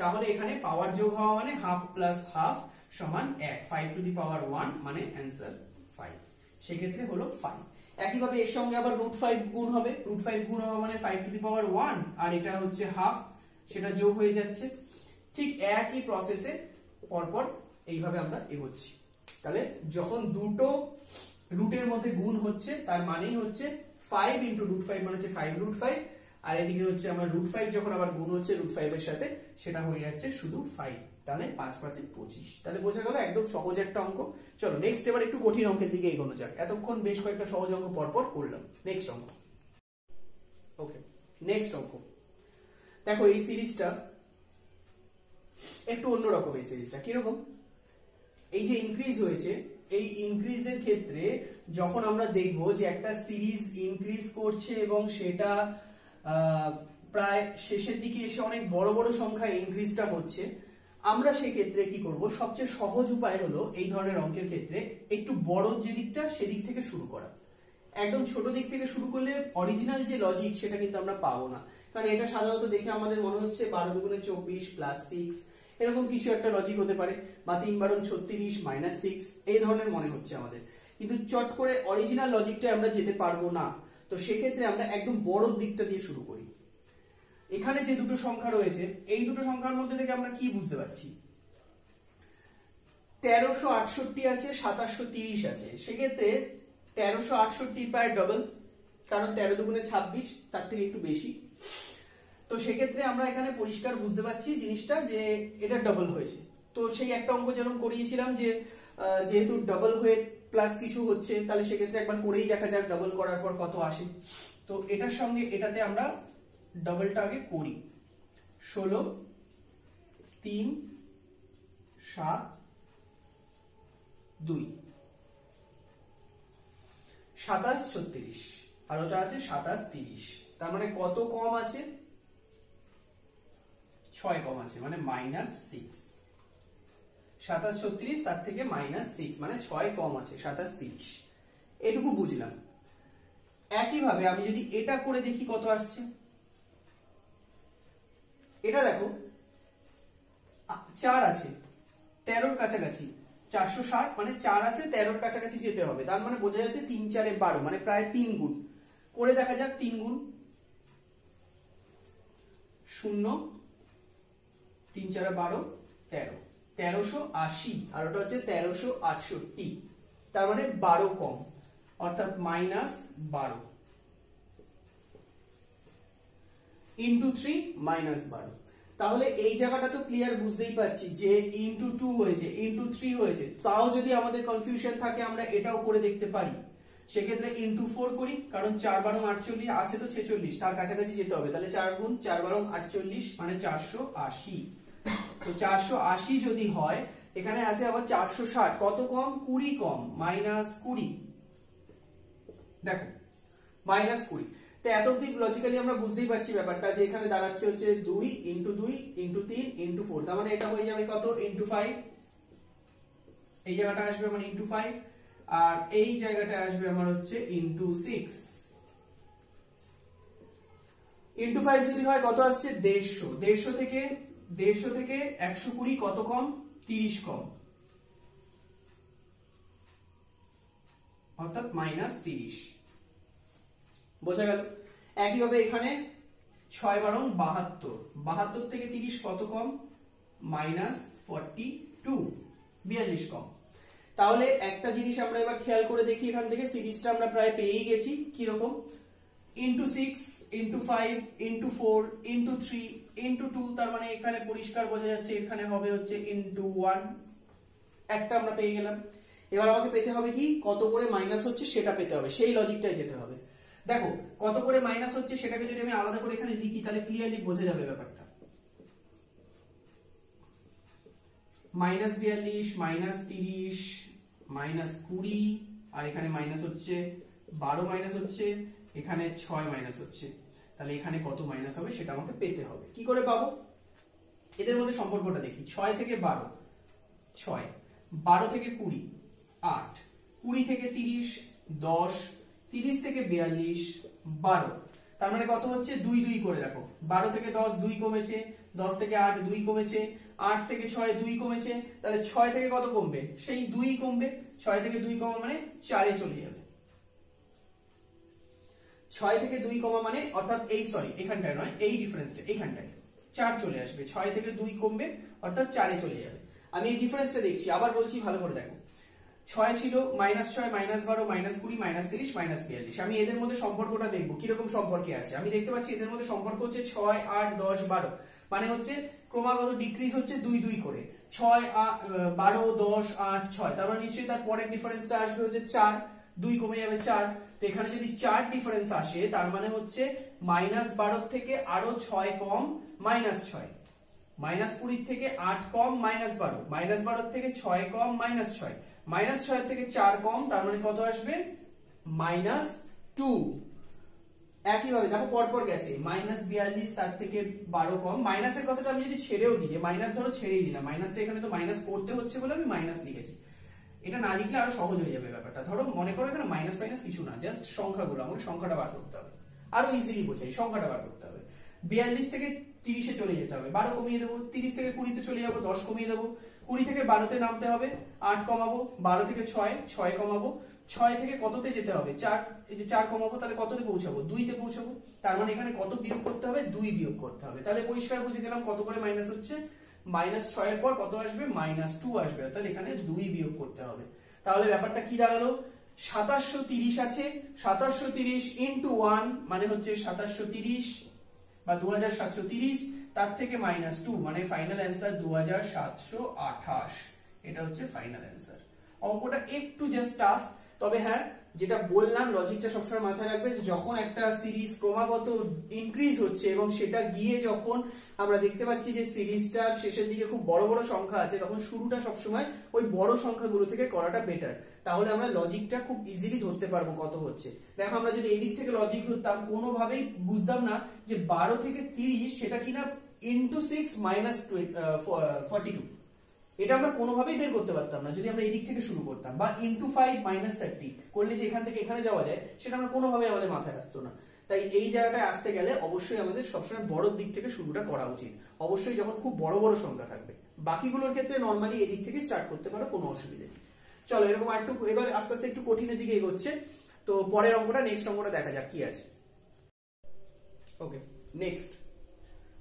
তাহলে এখানে পাওয়ার যোগ হওয়া মানে হাফ প্লাস হাফ সমান এক। Five to the power one মানে অ্যান্সার ফাইভ সেক্ষেত্রে হলো ফাইভ একইভাবে এর সঙ্গে আবার রুট ফাইভ গুণ হবে। রুট ফাইভ গুণ হওয়া মানে five to the power one আর এটা হচ্ছে হাফ সেটা যোগ হয়ে যাচ্ছে। ঠিক একই প্রসেসে পরপর এইভাবে আমরা এগোচ্ছি। তাহলে যখন দুটো রুটের মধ্যে গুণ হচ্ছে, তার মানেই হচ্ছে ফাইভ ইন্টু রুট ফাইভ মানে হচ্ছে ফাইভ রুট ফাইভ আর এদিকে হচ্ছে আমার রুট ফাইভ যখন আবার গুণ হচ্ছে রুট ফাইভ এর সাথে, সেটা হয়ে যাচ্ছে শুধু ফাইভ তাহলে পাঁচ পাঁচে পঁচিশ। তাহলে বোঝা গেল একদম সহজ একটা অঙ্ক। চলো নেক্সট এবার একটু কঠিন অঙ্কের দিকে এগোনো যাক। এতক্ষণ বেশ কয়েকটা সহজ অঙ্ক পরপর করলাম। নেক্সট অঙ্ক। ওকে নেক্সট অঙ্ক। দেখো এই সিরিজটা একটু অন্যরকম এই সিরিজটা। কীরকম? এই যে ইনক্রিজ হয়েছে, এই ইনক্রিজের ক্ষেত্রে যখন আমরা দেখব যে একটা সিরিজ ইনক্রিজ করছে এবং সেটা প্রায় শেষের দিকে এসে অনেক বড় বড় সংখ্যা ইনক্রিজটা হচ্ছে, আমরা সেক্ষেত্রে কি করব? সবচেয়ে সহজ উপায় হলো এই ধরনের অঙ্কের ক্ষেত্রে একটু বড় যে দিকটা সেদিক থেকে শুরু করা। একদম ছোট দিক থেকে শুরু করলে অরিজিনাল যে লজিক সেটা কিন্তু আমরা পাবো না। কারণ এটা সাধারণত দেখে আমাদের মনে হচ্ছে বারো দুগুণে চব্বিশ প্লাস সিক্স এরকম কিছু একটা লজিক হতে পারে, বা তিন বারণ ছত্রিশ মাইনাস সিক্স এই ধরনের মনে হচ্ছে আমাদের। কিন্তু চট করে অরিজিনাল লজিকটা আমরা যেতে পারব না। তো সেক্ষেত্রে আমরা একদম বড় দিকটা দিয়ে শুরু করি। এখানে যে দুটো সংখ্যা রয়েছে, এই দুটো সংখ্যার মধ্যে থেকে আমরা কি বুঝতে পারছি? তেরোশো আটষট্টি আছে, সাতাশশো তিরিশ আছে। সেক্ষেত্রে তেরোশো আটষট্টি প্রায় ডবল কারণ তেরো দুগুণে ছাব্বিশ, তার থেকে একটু বেশি। তো সেক্ষেত্রে আমরা এখানে পরিষ্কার বুঝতে পারছি জিনিসটা যে এটা ডবল হয়েছে। তো সেই একটা অঙ্ক যেমন করিয়েছিলাম যে যেহেতু ডবল হয়ে প্লাস কিছু হচ্ছে, তাহলে সেক্ষেত্রে একবার করেই দেখা যাক ডবল করার পর কত আসে। তো এটার সঙ্গে এটাতে আমরা ডবলটা আগে করি। ষোলো, তিন, সাত, দুই। সাতাশ, ছত্রিশ। আর ওটা আছে সাতাশ, তিরিশ। তার মানে কত কম আছে? ছয় কম আছে মানে মাইনাস সিক্স সাতাশ ছত্রিশ, তার থেকে মাইনাস সিক্স মানে ছয় কম আছে, সাতাশ তিরিশ। এটুকু বুঝলাম। একইভাবে আমি যদি এটা করে দেখি কত আসছে? এটা দেখো চার আছে, তেরোর কাছাকাছি, চারশো ষাট মানে চার আছে, তেরোর কাছাকাছি যেতে হবে। তার মানে বোঝা যাচ্ছে তিন চারে বারো মানে প্রায় তিন গুণ। করে দেখা যাক, তিন গুণ। শূন্য, তিন চারে বারো, তেরো। তেরোশো আশি, আর ওটা হচ্ছে তেরোশো আটষট্টি। তার মানে বারো কম, অর্থাৎ মাইনাস বারো। ইন্টু থ্রি মাইনাস বারো। তাহলে এই জায়গাটা তো ক্লিয়ার বুঝতেই পারছি যে ইন্টু টু হয়েছে ইন্টু থ্রি হয়েছে। তাও যদি আমাদের কনফিউশন থাকে, আমরা এটাও করে দেখতে পারি। সেক্ষেত্রে ইন্টু ফোর করি, কারণ চার বারো আটচল্লিশ আছে তো ছেচল্লিশ, তার কাছাকাছি যেতে হবে। তাহলে চার গুণ চার বারো আটচল্লিশ মানে চারশো আশি। তো চারশো আশি যদি হয়, এখানে আছে আবার চারশো ষাট। কত কম? কুড়ি কম, মাইনাস কুড়ি। দেখো, মাইনাস কুড়ি। তো এত লজিক্যালি আমরা বুঝতেই পারছি ব্যাপারটা যে এখানে দাঁড়াচ্ছে হচ্ছে দুই ইন্টু দুই ইন্টু তিন ইন্টু ফোর তার মানে এটা হয়ে যাবে কত? ইন্টু ফাইভ এই জায়গাটা আসবে আমার ইন্টু ফাইভ আর এই জায়গাটা আসবে আমার হচ্ছে ইন্টু সিক্স ইন্টু ফাইভ যদি হয়, কত আসছে? দেড়শো। দেড়শো থেকে দেড়শো থেকে একশো কুড়ি কত কম? তিরিশ কম। অর্থাৎ মাইনাস তিরিশ। বোঝা গেল? একইভাবে এখানে ছয় বারং বাহাত্তর। বাহাত্তর থেকে তিরিশ কত কম? Minus forty two. বিয়াল্লিশ কম। তাহলে একটা জিনিস আমরা এবার খেয়াল করে দেখি এখান থেকে। সিরিজটা আমরা প্রায় পেয়েই গেছি। কীরকম? Into six into five into four into three into two তার মানে এখানে পরিষ্কার বোঝা যাচ্ছে, এখানে হবে হচ্ছে ইন্টু ওয়ান একটা আমরা পেয়ে গেলাম। এবার আমাকে পেতে হবে কি? কত করে মাইনাস হচ্ছে সেটা পেতে হবে। সেই লজিকটাই যেতে হবে। দেখো, কত করে মাইনাস হচ্ছে সেটাকে যদি আমি আলাদা করে এখানে লিখি, তাহলে ক্লিয়ারলি বোঝা যাবে ব্যাপারটা। মাইনাস বিয়াল্লিশ মাইনাস তিরিশ মাইনাস কুড়ি, আর এখানে মাইনাস হচ্ছে, বারো মাইনাস হচ্ছে এখানে ছয় মাইনাস হচ্ছে। তাহলে এখানে কত মাইনাস হবে সেটা আমাকে পেতে হবে। কি করে পাবো? এদের মধ্যে সম্পর্কটা দেখি। ছয় থেকে বারো। ছয়। বারো থেকে কুড়ি। আট। কুড়ি থেকে তিরিশ, দশ, তিরিশ থেকে বিয়াল্লিশ, বারো। তার মানে কত হচ্ছে? দুই দুই করে দেখো। বারো থেকে দশ দুই কমেছে, দশ থেকে আট দুই কমেছে, আট থেকে ছয় দুই কমেছে, তাহলে ছয় থেকে কত কমবে? সেই দুই কমবে। ছয় থেকে দুই কমা মানে চারে চলে যাবে। ছয় থেকে দুই কমা মানে অর্থাৎ এই সরি এখানটায় নয়, এই ডিফারেন্সটা এইখানটায় চার চলে আসবে, ছয় থেকে দুই কমবে, অর্থাৎ চারে চলে যাবে। আমি এই ডিফারেন্সটা দেখছি, আবার বলছি ভালো করে দেখো। ছয় ছিল মাইনাস ছয় মাইনাস বারো মাইনাস কুড়ি মাইনাস তিরিশ মাইনাস বিয়াল্লিশ। আমি এদের মধ্যে সম্পর্কটা দেখব, কীরকম সম্পর্কে আছে? আমি দেখতে পাচ্ছি এদের মধ্যে সম্পর্ক হচ্ছে ছয়, আট, দশ, বারো। মানে হচ্ছে ক্রমাগত ডিক্রিজ হচ্ছে দুই দুই করে। ছয় বারো, দশ, আট, ছয়। তার মানে নিশ্চয়ই তার পরের ডিফারেন্সটা আসবে হচ্ছে চার। দুই কমে যাবে চার। তো এখানে যদি চার ডিফারেন্স আসে, তার মানে হচ্ছে মাইনাস বারোর থেকে আরও ছয় কম মাইনাস ছয়। মাইনাস কুড়ির থেকে আট কম মাইনাস বারো। মাইনাস বারোর থেকে ছয় কম মাইনাস ছয়। মাইনাস ছয় থেকে চার কম, তার মানে কত আসবে? মাইনাস টু একইভাবে, দেখো পরপর গেছে। মাইনাস বিয়াল্লিশ, তার থেকে বারো কম। মাইনাসের কথাটা আমি যদি ছেড়েও দিই মাইনাস ধরো ছেড়েই দিলাম। মাইনাসটা এখানে তো মাইনাস করতে হচ্ছে বলে আমি মাইনাস লিখেছি। এটা না লিখলে আরও সহজ হয়ে যাবে ব্যাপারটা। ধরো মনে করো এখানে মাইনাস মাইনাস কিছু না জাস্ট সংখ্যাগুলো, আমাকে সংখ্যাটা বার করতে হবে। আরও ইজিলি বোঝাই, সংখ্যাটা বার করতে হবে। বিয়াল্লিশ থেকে তিরিশে চলে যেতে হবে, বারো কমিয়ে দেবো, তিরিশ থেকে কুড়িতে চলে যাব, দশ কমিয়ে দেবো। কুড়ি থেকে বারোতে নামতে হবে, আট কমাবো, বারো থেকে ছয় ছয় কমাবো। ছয় থেকে কততে যেতে হবে? চার, এই যে চার কমাবো, তাহলে কততে পৌঁছাবো? দুইতে পৌঁছাবো। তার মানে এখানে কত বিয়োগ করতে হবে? দুই বিয়োগ করতে হবে। তাহলে পরিষ্কার বুঝে গেলাম কত করে মাইনাস হচ্ছে? মাইনাস ছয়ের পর কত আসবে? মাইনাস টু আসবে। অর্থাৎ এখানে দুই বিয়োগ করতে হবে। তাহলে ব্যাপারটা কি দাঁড়াল? সাতাশশো তিরিশ আছে। সাতাশশো তিরিশ ইন্টু ওয়ান মানে হচ্ছে সাতাশশো তিরিশ বা দু হাজার সাতশো তিরিশ, তার থেকে মাইনাস টু মানে ফাইনাল অ্যান্সার দু হাজার সাতশো আঠাশ। এটা হচ্ছে ফাইনাল অ্যান্সার অঙ্কটা একটু জাস্ট টাফ তবে হ্যাঁ যেটা বললাম লজিকটা সবসময় মাথায় রাখবে যে যখন একটা সিরিজ ক্রমাগত ইনক্রিজ হচ্ছে এবং সেটা গিয়ে যখন আমরা দেখতে পাচ্ছি যে সিরিজটার শেষের দিকে খুব বড় বড় সংখ্যা আছে, তখন শুরুটা সবসময় ওই বড় সংখ্যাগুলো থেকে করাটা বেটার তাহলে আমরা লজিকটা খুব ইজিলি ধরতে পারব কত হচ্ছে। দেখো, আমরা যদি এই দিক থেকে লজিক ধরতাম, কোনোভাবেই বুঝতাম না যে বারো থেকে তিরিশ সেটা কিনা into six minus forty two এটা আমরা কোনোভাবেই বের করতে পারতাম না, যদি আমরা এই দিক থেকে শুরু করতাম। বা ইন্টু ফাইভ মাইনাস থার্টি করলে যে এখান থেকে এখানে যাওয়া যায়, সেটা আমরা কোনোভাবে আমাদের মাথায় আসতো না। তাই এই জায়গাটায় আসতে গেলে অবশ্যই আমাদের সবসময় বড় দিক থেকে শুরুটা করা উচিত। অবশ্যই যখন খুব বড় বড় সংখ্যা থাকবে। বাকিগুলোর ক্ষেত্রে নর্মালি এদিক থেকে স্টার্ট করতে পারো, কোনো অসুবিধা নেই। চলো, এরকম একটু এবার আস্তে আস্তে একটু কঠিনের দিকে এগোচ্ছে। তো পরের অঙ্কটা নেক্সট অঙ্কটা দেখা যাক কি আছে। ওকে নেক্সট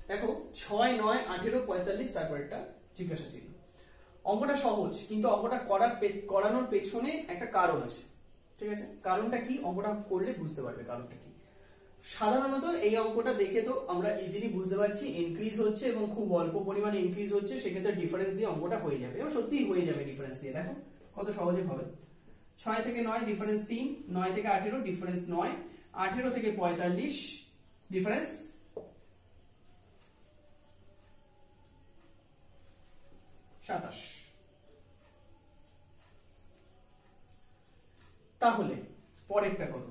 দেখো, ছয়, নয়, আঠেরো, পঁয়তাল্লিশ তারপর একটা জিজ্ঞাসা ছিল। অঙ্কটা সহজ, কিন্তু অঙ্কটা করার করানোর পেছনে একটা কারণ আছে। ঠিক আছে? কারণটা কি? অঙ্কটা করলে বুঝতে পারবে কারণটা কি। সাধারণত এই অঙ্কটা দেখে তো আমরা ইজিলি বুঝতে পারছি ইনক্রিজ হচ্ছে এবং খুব অল্প পরিমাণে ইনক্রিজ হচ্ছে, সেক্ষেত্রে ডিফারেন্স দিয়ে অঙ্কটা হয়ে যাবে। এবং সত্যিই হয়ে যাবে ডিফারেন্স দিয়ে, দেখো কত সহজে হবে। ছয় থেকে নয় ডিফারেন্স তিন, নয় থেকে আঠেরো ডিফারেন্স নয়, আঠেরো থেকে পঁয়তাল্লিশ ডিফারেন্স সাতাশ। তাহলে পরেরটা কত?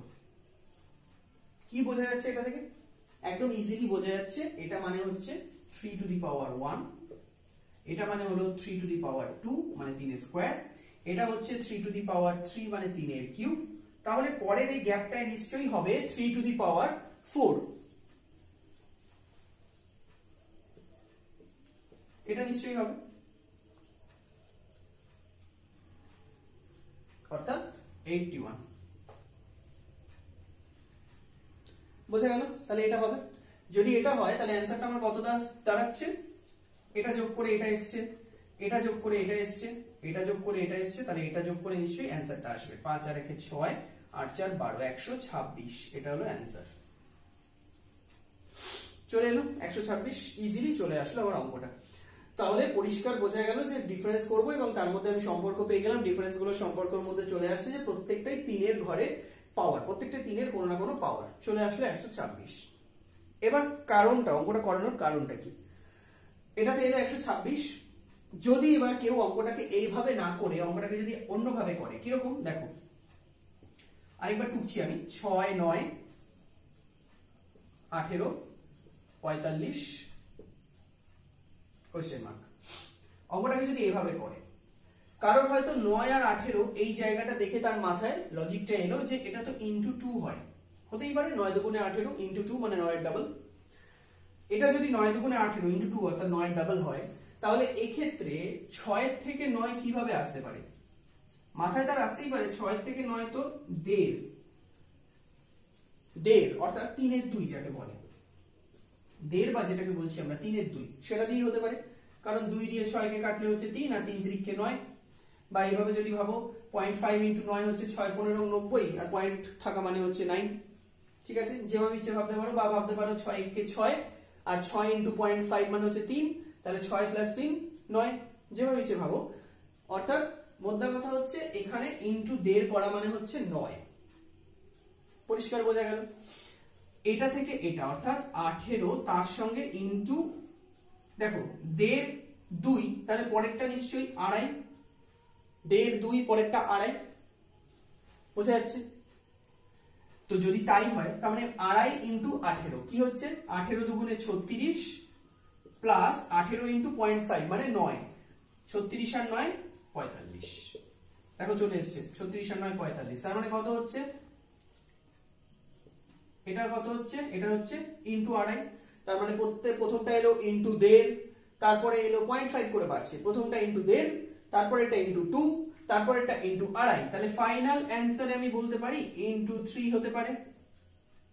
কি বোঝা যাচ্ছে এটা থেকে? একদম ইজিলি বোঝা যাচ্ছে। এটা মানে হচ্ছে three to the power one এটা মানে হলো three to the power two মানে তিনের স্কোয়ার এটা হচ্ছে three to the power three মানে তিনের কিউব তাহলে পরের এই গ্যাপটায় নিশ্চয়ই হবে three to the power four এটা নিশ্চয়ই হবে। অর্থাৎ এইটটি ওয়ান বোঝা গেল? তাহলে এটা হবে। যদি এটা হয়, তাহলে অ্যান্সারটা আমার কত দাঁড়াচ্ছে? এটা যোগ করে এটা এসছে। এটা যোগ করে এটা এসছে। এটা যোগ করে এটা এসছে। তাহলে এটা যোগ করে নিশ্চয়ই অ্যান্সারটা আসবে। পাঁচ আর একে ছয়, আট চার, বারো, একশো ছাব্বিশ। এটা হলো অ্যান্সার চলে এলো। একশো ছাব্বিশ। ইজিলি চলে আসলো আমার অঙ্কটা। তাহলে পরিষ্কার বোঝা গেল যে ডিফারেন্স করব এবং তার মধ্যে আমি সম্পর্ক পেয়ে গেলাম। ডিফারেন্সগুলো সম্পর্কের মধ্যে চলে আসছে যে প্রত্যেকটাই তিনের ঘরে পাওয়ার প্রত্যেকটা তিনের কোনো না কোনো পাওয়ার চলে আসলো একশো ছাব্বিশ। এবার কারণটা, অঙ্কটা করানোর কারণটা কি? এটাতে এলো একশো ছাব্বিশ। যদি এবার কেউ অঙ্কটাকে এইভাবে না করে, অঙ্কটাকে যদি অন্যভাবে করে, কীরকম? দেখো, আরেকবার টুকছি আমি। ছয়, নয়, আঠেরো, পঁয়তাল্লিশ কোয়েশ্চেন মার্ক অঙ্কটাকে যদি এভাবে করে, কারণ হয়তো নয় আর আঠেরো এই জায়গাটা দেখে তার মাথায় লজিকটা এলো যে এটা তো ইন্টু টু হয়। হতেই পারে নয় দুগুণে আঠেরো ইন্টু টু মানে নয়ের ডাবল এটা যদি নয় দুগুণে আঠেরো ইন্টু টু অর্থাৎ নয়ের ডাবল হয়, তাহলে এক্ষেত্রে ছয়ের থেকে নয় কীভাবে আসতে পারে? মাথায় তার আসতেই পারে, ছয়ের থেকে নয় তো দেড়। দেড়, অর্থাৎ তিনের দুই যাকে বলে। দেড় বা যেটাকে বলছি আমরা, তিনের দুই। সেটা দিয়েই হতে পারে। কারণ দুই দিয়ে ছয়কে কাটলে হচ্ছে তিন আর তিন তিরিককে নয়। বা এইভাবে যদি ভাবো পয়েন্ট ফাইভ ইন্টু নয় হচ্ছে ছয়, পনেরো, নব্বই, আর পয়েন্ট থাকা মানে হচ্ছে নাইন ঠিক আছে? যেভাবে ইচ্ছে ভাবতে পারো, বা ভাবতে পারো ছয় কে ছয়, আর ছয় ইন্টু পয়েন্ট ফাইভ মানে হচ্ছে তিন, তাহলে ছয় প্লাস তিন, নয়। যেভাবে ইচ্ছে ভাবো। অর্থাৎ মোদ্দা কথা হচ্ছে, এখানে ইন্টু দেড় করা মানে হচ্ছে নয়। পরিষ্কার বোঝা গেল? এটা থেকে এটা, অর্থাৎ আঠেরো, তার সঙ্গে ইন্টু দেখো, দেড় দুই, তাহলে পরেরটা নিশ্চয়ই আড়াই, দেড় দুই, পরেরটা আড়াই, বোঝা যাচ্ছে? তো যদি তাই হয়, তার মানে আড়াই ইন্টু আঠেরো, কি হচ্ছে? আঠেরো দুগুণে ছত্রিশ প্লাস আঠেরো ইন্টু পয়েন্ট ফাইভ মানে নয়, ছত্রিশ আর নয়, পঁয়তাল্লিশ। দেখো চলে এসছে, ছত্রিশ আর নয়, পঁয়তাল্লিশ, তার মানে কত হচ্ছে? এটা কত হচ্ছে? এটা হচ্ছে ইন্টু আড়াই তার মানে প্রত্যেক, প্রথমটা এলো ইন্টু দেড়, তারপরে এলো পয়েন্ট ফাইভ করে বাড়ছে। প্রথমটা ইন্টু দেড় তারপরে এটা ইন্টু টু তারপরে এটা ইন্টু আড়াই। তাহলে ফাইনাল অ্যান্সারে আমি বলতে পারি ইন্টু থ্রি হতে পারে।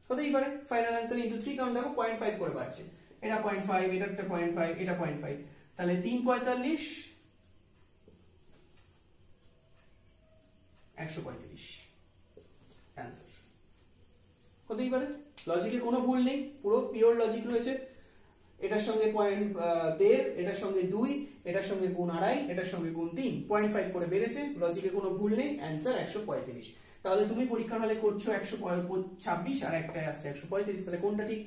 হতেই পারে। ফাইনাল অ্যান্সার ইন্টু থ্রি কারণ দেখো পয়েন্ট ফাইভ করে বাড়ছে। এটা পয়েন্ট ফাইভ এটা একটা পয়েন্ট ফাইভ এটা পয়েন্ট ফাইভ তাহলে তিন পঁয়তাল্লিশ, একশো পঁয়ত্রিশ। অ্যান্সার হতেই পারে। লজিকে কোনো ভুল নেই, পুরো পিওর লজিক রয়েছে। এটার সঙ্গে পয়েন্ট দেড়, এটার সঙ্গে দুই, এটার সঙ্গে গুণ আড়াই, এটার সঙ্গে গুণ তিন। পয়েন্ট ফাইভ করে বেড়েছে লজিকে কোনো ভুল নেই অ্যান্সার একশো পঁয়ত্রিশ। তাহলে তুমি পরীক্ষার হলে করছ একশো ছাব্বিশ, আর একটাই আসছে একশো পঁয়ত্রিশ, তাহলে কোনটা ঠিক?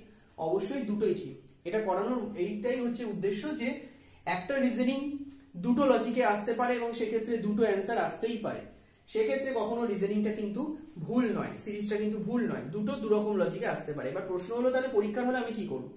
অবশ্যই দুটোই ঠিক। এটা করানোর, এইটাই হচ্ছে উদ্দেশ্য যে একটা রিজনিং দুটো লজিকে আসতে পারে এবং সেক্ষেত্রে দুটো অ্যান্সার আসতেই পারে। সেক্ষেত্রে কখনো রিজনিংটা কিন্তু ভুল নয় সিরিজটা কিন্তু ভুল নয়। দুটো দুরকম লজিকে আসতে পারে। এবার প্রশ্ন হলো তাহলে পরীক্ষার হলে আমি কি করব?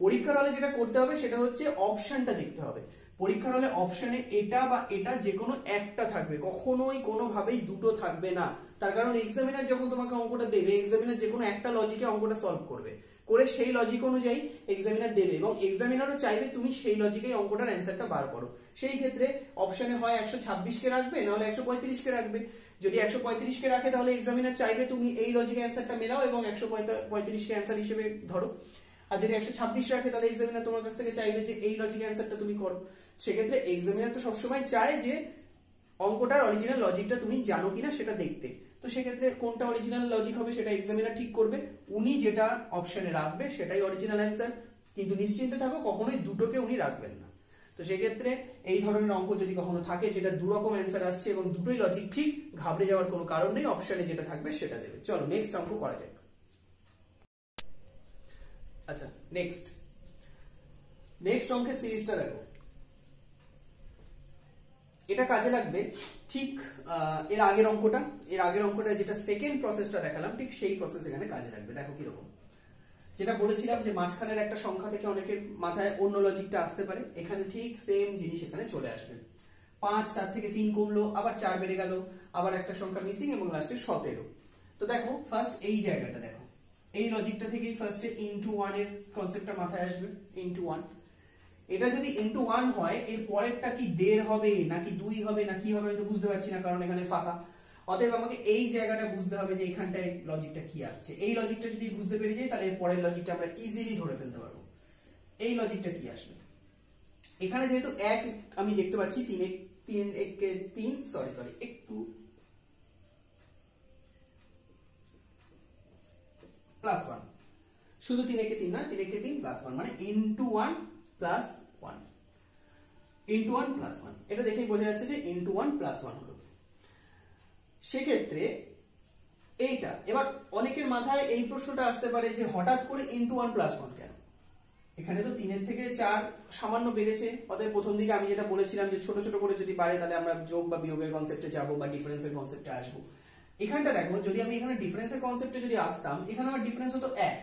পরীক্ষার হলে যেটা করতে হবে সেটা হচ্ছে অপশনটা দেখতে হবে। পরীক্ষার হলে অপশনে এটা বা এটা যে কোনো একটা থাকবে, কখনোই কোনোভাবেই দুটো থাকবে না। তার কারণ এক্সামিনার যখন তোমাকে অঙ্কটা দেবে এক্সামিনার যে কোনো একটা লজিকে অঙ্কটা সলভ করবে। করে সেই লজিক অনুযায়ী এক্সামিনার দেবে এবং এক্সামিনারও চাইবে তুমি সেই লজিকেই অঙ্কটার অ্যান্সারটা বার করো। সেই ক্ষেত্রে অপশনে হয় একশো ছাব্বিশকে রাখবে, নাহলে একশো পঁয়ত্রিশকে রাখবে। যদি একশো পঁয়ত্রিশকে রাখে, তাহলে এক্সামিনার চাইবে তুমি এই লজিকে অ্যান্সারটা মেলাও এবং একশো পঁয়ত্রিশকে অ্যান্সার হিসেবে ধরো। আর যদি একশো ছাব্বিশ রাখে, তাহলে এক্সামিনার তোমার কাছ থেকে চাইবে যে এই লজিক অ্যান্সারটা তুমি করো। সেক্ষেত্রে এক্সামিনার তো সবসময় চায় যে অঙ্কটার অরিজিনাল লজিকটা তুমি জানো কিনা সেটা দেখতে। তো সেক্ষেত্রে কোনটা অরিজিনাল লজিক হবে সেটা এক্সামিনার ঠিক করবে। উনি যেটা অপশনে রাখবে সেটাই অরিজিনাল অ্যান্সার কিন্তু নিশ্চিন্তে থাকো, কখনোই দুটোকে উনি রাখবেন না। তো সেক্ষেত্রে এই ধরনের অঙ্ক যদি কখনো থাকে, যেটা দু রকম অ্যান্সার আসছে এবং দুটোই লজিক ঠিক, ঘাবড়ে যাওয়ার কোনো কারণ নেই অপশনে যেটা থাকবে সেটা দেবে। চলো নেক্সট অঙ্ক করা যাক। আচ্ছা নেক্সট নেক্সট অঙ্কের সিরিজটা দেখো। এটা কাজে লাগবে ঠিক এর আগের অঙ্কটা, এর আগের অঙ্কটা যেটা সেকেন্ড প্রসেসটা দেখালাম, ঠিক সেই প্রসেস এখানে কাজে লাগবে। দেখো কীরকম। যেটা বলেছিলাম যে মাঝখানের একটা সংখ্যা থেকে অনেকের মাথায় অন্য লজিকটা আসতে পারে, এখানে ঠিক সেম জিনিস এখানে চলে আসবে। পাঁচ, তার থেকে তিন কমলো আবার চার বেড়ে গেল, আবার একটা সংখ্যা মিসিং এবং লাস্টে সতেরো। তো দেখো ফার্স্ট এই জায়গাটা দেখো। এই লজিকটা থেকেই ফার্স্টে ইনটু ওয়ানের কনসেপ্টটা মাথায় আসবে ইনটু ওয়ান এটা যদি ইনটু ওয়ান হয়, এর পরেরটা কি দেড় হবে, নাকি দুই হবে না কি হবে, আমি তো বুঝতে পারছি না, কারণ এখানে ফাঁকা। অতএব আমাকে এই জায়গাটা বুঝতে হবে যে এখানটায় লজিকটা কি আসছে। এই লজিকটা যদি বুঝতে পেরে যাই, তাহলে পরের লজিকটা আমরা ইজিলি ধরে ফেলতে পারব। এই লজিকটা কি আসবে? এখানে যেহেতু এক, আমি দেখতে পাচ্ছি, তিন এক তিন এক তিন সরি সরি একটু প্লাস ওয়ান শুধু তিন একে তিন না তিন একে তিন প্লাস ওয়ান মানে into one plus one into one plus one এটা দেখেই বোঝা যাচ্ছে যে ইন্টু ওয়ান প্লাস ওয়ান হলো। সেক্ষেত্রে এইটা, এবার অনেকের মাথায় এই প্রশ্নটা আসতে পারে যে হঠাৎ করে ইন্টু ওয়ান প্লাস ওয়ান কেন? এখানে তো তিনের থেকে চার সামান্য বেড়েছে। অতএব প্রথম দিকে আমি যেটা বলেছিলাম যে ছোট ছোট করে যদি বাড়ে তাহলে আমরা যোগ বা বিয়োগের কনসেপ্টে যাব বা ডিফারেন্সের কনসেপ্টে আসব। এখানটা দেখো, যদি আমি এখানে ডিফারেন্সের কনসেপ্টে যদি আসতাম, এখানে আমার ডিফারেন্স হতো এক।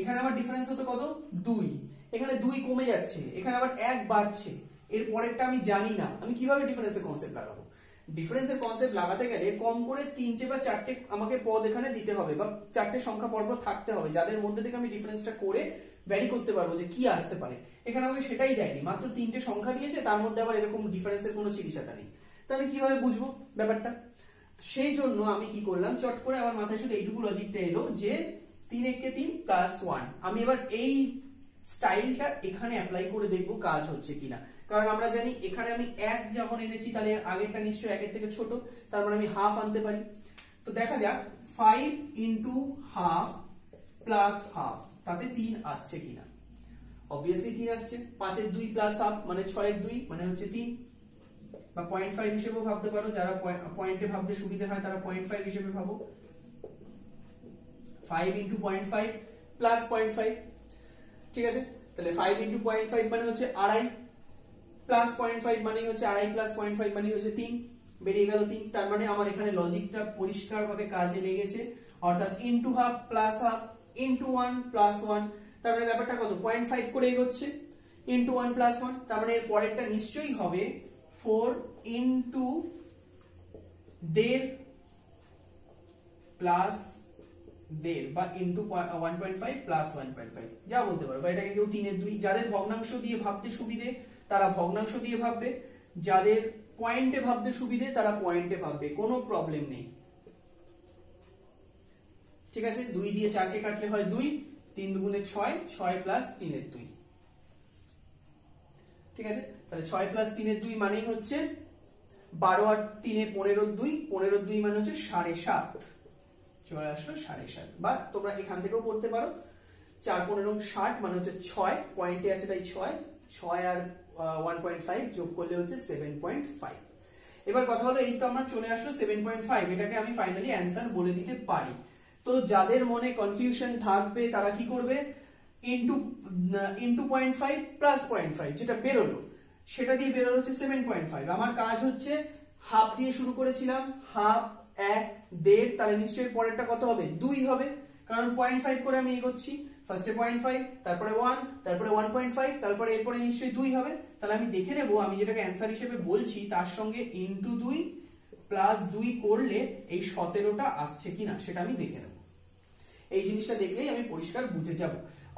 এখানে আমার ডিফারেন্স হতো কত? দুই। এখানে দুই কমে যাচ্ছে, এখানে আবার এক বাড়ছে। এর পরেরটা আমি জানি না। আমি কীভাবে ডিফারেন্সের কনসেপ্ট লাগাবো? ডিফারেন্সের কনসেপ্ট লাগাতে গেলে কম করে তিনটে বা চারটে আমাকে পদ এখানে দিতে হবে বা চারটে সংখ্যা পরপর থাকতে হবে। যাদের মধ্যে থেকে আমি ডিফারেন্সটা করে ভ্যারি করতে পারব যে কি আসতে পারে। এখানে আমাকে সেটাই দেয়নি। মাত্র তিনটে সংখ্যা দিয়েছে, তার মধ্যে আবার এরকম ডিফারেন্সের কোনো চিকিৎসাটা নেই। তা আমি কীভাবে বুঝব ব্যাপারটা? সেই জন্য আমি কি করলাম, চট করে আমার মাথায় শুধু এইটুকু লজিকটা এলো যে তিন একে তিন প্লাস ওয়ান আমি এবার এই স্টাইলটা এখানে অ্যাপ্লাই করে দেখব কাজ হচ্ছে কিনা। কারণ আমরা জানি এখানে আমি এক যখন এনেছি, তাহলে আগেরটা নিশ্চয়ই একের থেকে ছোট, তার মানে আমি হাফ আনতে পারি। তো দেখা যাক five into half plus half তাতে তিন আসছে কিনা। অবভিয়াসলি তিন আসছে, পাঁচের দুই প্লাস হাফ মানে ছয়ের দুই মানে হচ্ছে তিন। বা পয়েন্ট ফাইভ হিসেবেও ভাবতে পারো, যারা পয়েন্টে ভাবতে সুবিধা হয়, তারা পয়েন্ট ফাইভ হিসেবে ভাবো। Five into point five plus point five ঠিক আছে? তাহলে ফাইভ ইন্টু পয়েন্ট ফাইভ মানে হচ্ছে আড়াই প্লাস পয়েন্ট ফাইভ মানে হচ্ছে আড়াই প্লাস পয়েন্ট ফাইভ মানে হচ্ছে তিন, বেরিয়ে গেল তিন। তার মানে আমার এখানে লজিকটা পরিষ্কার ভাবে কাজে লেগেছে। অর্থাৎ into half plus half into one plus one তার মানে ব্যাপারটা কত? পয়েন্ট ফাইভ করে এগোচ্ছে। ইন্টু ওয়ান প্লাস ওয়ান তার মানে এর পরেরটা নিশ্চয়ই হবে ফোর ইন্টু দেড় প্লাস দেড় বা into one point five plus one point five যা বলতে পারো, বা এটাকে কেউ তিনের দুই যাদের ভগ্নাংশ দিয়ে ভাবতে সুবিধে, তারা ভগ্নাংশ দিয়ে ভাববে। যাদের পয়েন্টে ভাবতে সুবিধে, তারা পয়েন্টে ভাববে। কোনো প্রবলেম নেই। ঠিক আছে? দুই দিয়ে চারকে কাটলে হয় দুই, তিন দুগুণে ছয় ছয় প্লাস তিনের দুই। ঠিক আছে? তাহলে ছয় প্লাস তিনের দুই মানেই হচ্ছে বারো আর তিনে পনেরো দুই পনেরো দুই মানে হচ্ছে সাড়ে সাত। চলে আসলো সাড়ে সাত। বা তোমরা এখান থেকেও করতে পারো। চার, পনেরো ষাট মানে হচ্ছে ছয়। পয়েন্টে আছে তাই ছয়। ছয় আর ওয়ান পয়েন্ট ফাইভ যোগ করলে হচ্ছে সেভেন পয়েন্ট ফাইভ এবার কথা হলো, এই তো আমার চলে আসলো সেভেন পয়েন্ট ফাইভ এটাকে আমি ফাইনালি অ্যান্সার বলে দিতে পারি। তো যাদের মনে কনফিউশন থাকবে, তারা কি করবে? Into into point five plus point five যেটা বেরোলো, সেটা দিয়ে বেরোলো হচ্ছে সেভেন পয়েন্ট ফাইভ আমার কাজ হচ্ছে হাফ দিয়ে শুরু করেছিলাম। হাফ এক, দেড়, তাহলে নিশ্চয়ই পরেরটা কত হবে? দুই হবে। কারণ পয়েন্ট ফাইভ করে আমি এগোচ্ছি। ফার্স্টে পয়েন্ট ফাইভ তারপরে ওয়ান তারপরে ওয়ান পয়েন্ট ফাইভ তারপরে এরপরে নিশ্চয়ই দুই হবে। তাহলে আমি দেখে নেব, আমি যেটাকে অ্যান্সার হিসেবে বলছি, তার সঙ্গে ইন্টু দুই প্লাস দুই করলে এই সতেরোটা আসছে কিনা, সেটা আমি দেখে নেব। এই জিনিসটা দেখলেই আমি পরিষ্কার বুঝে যাব।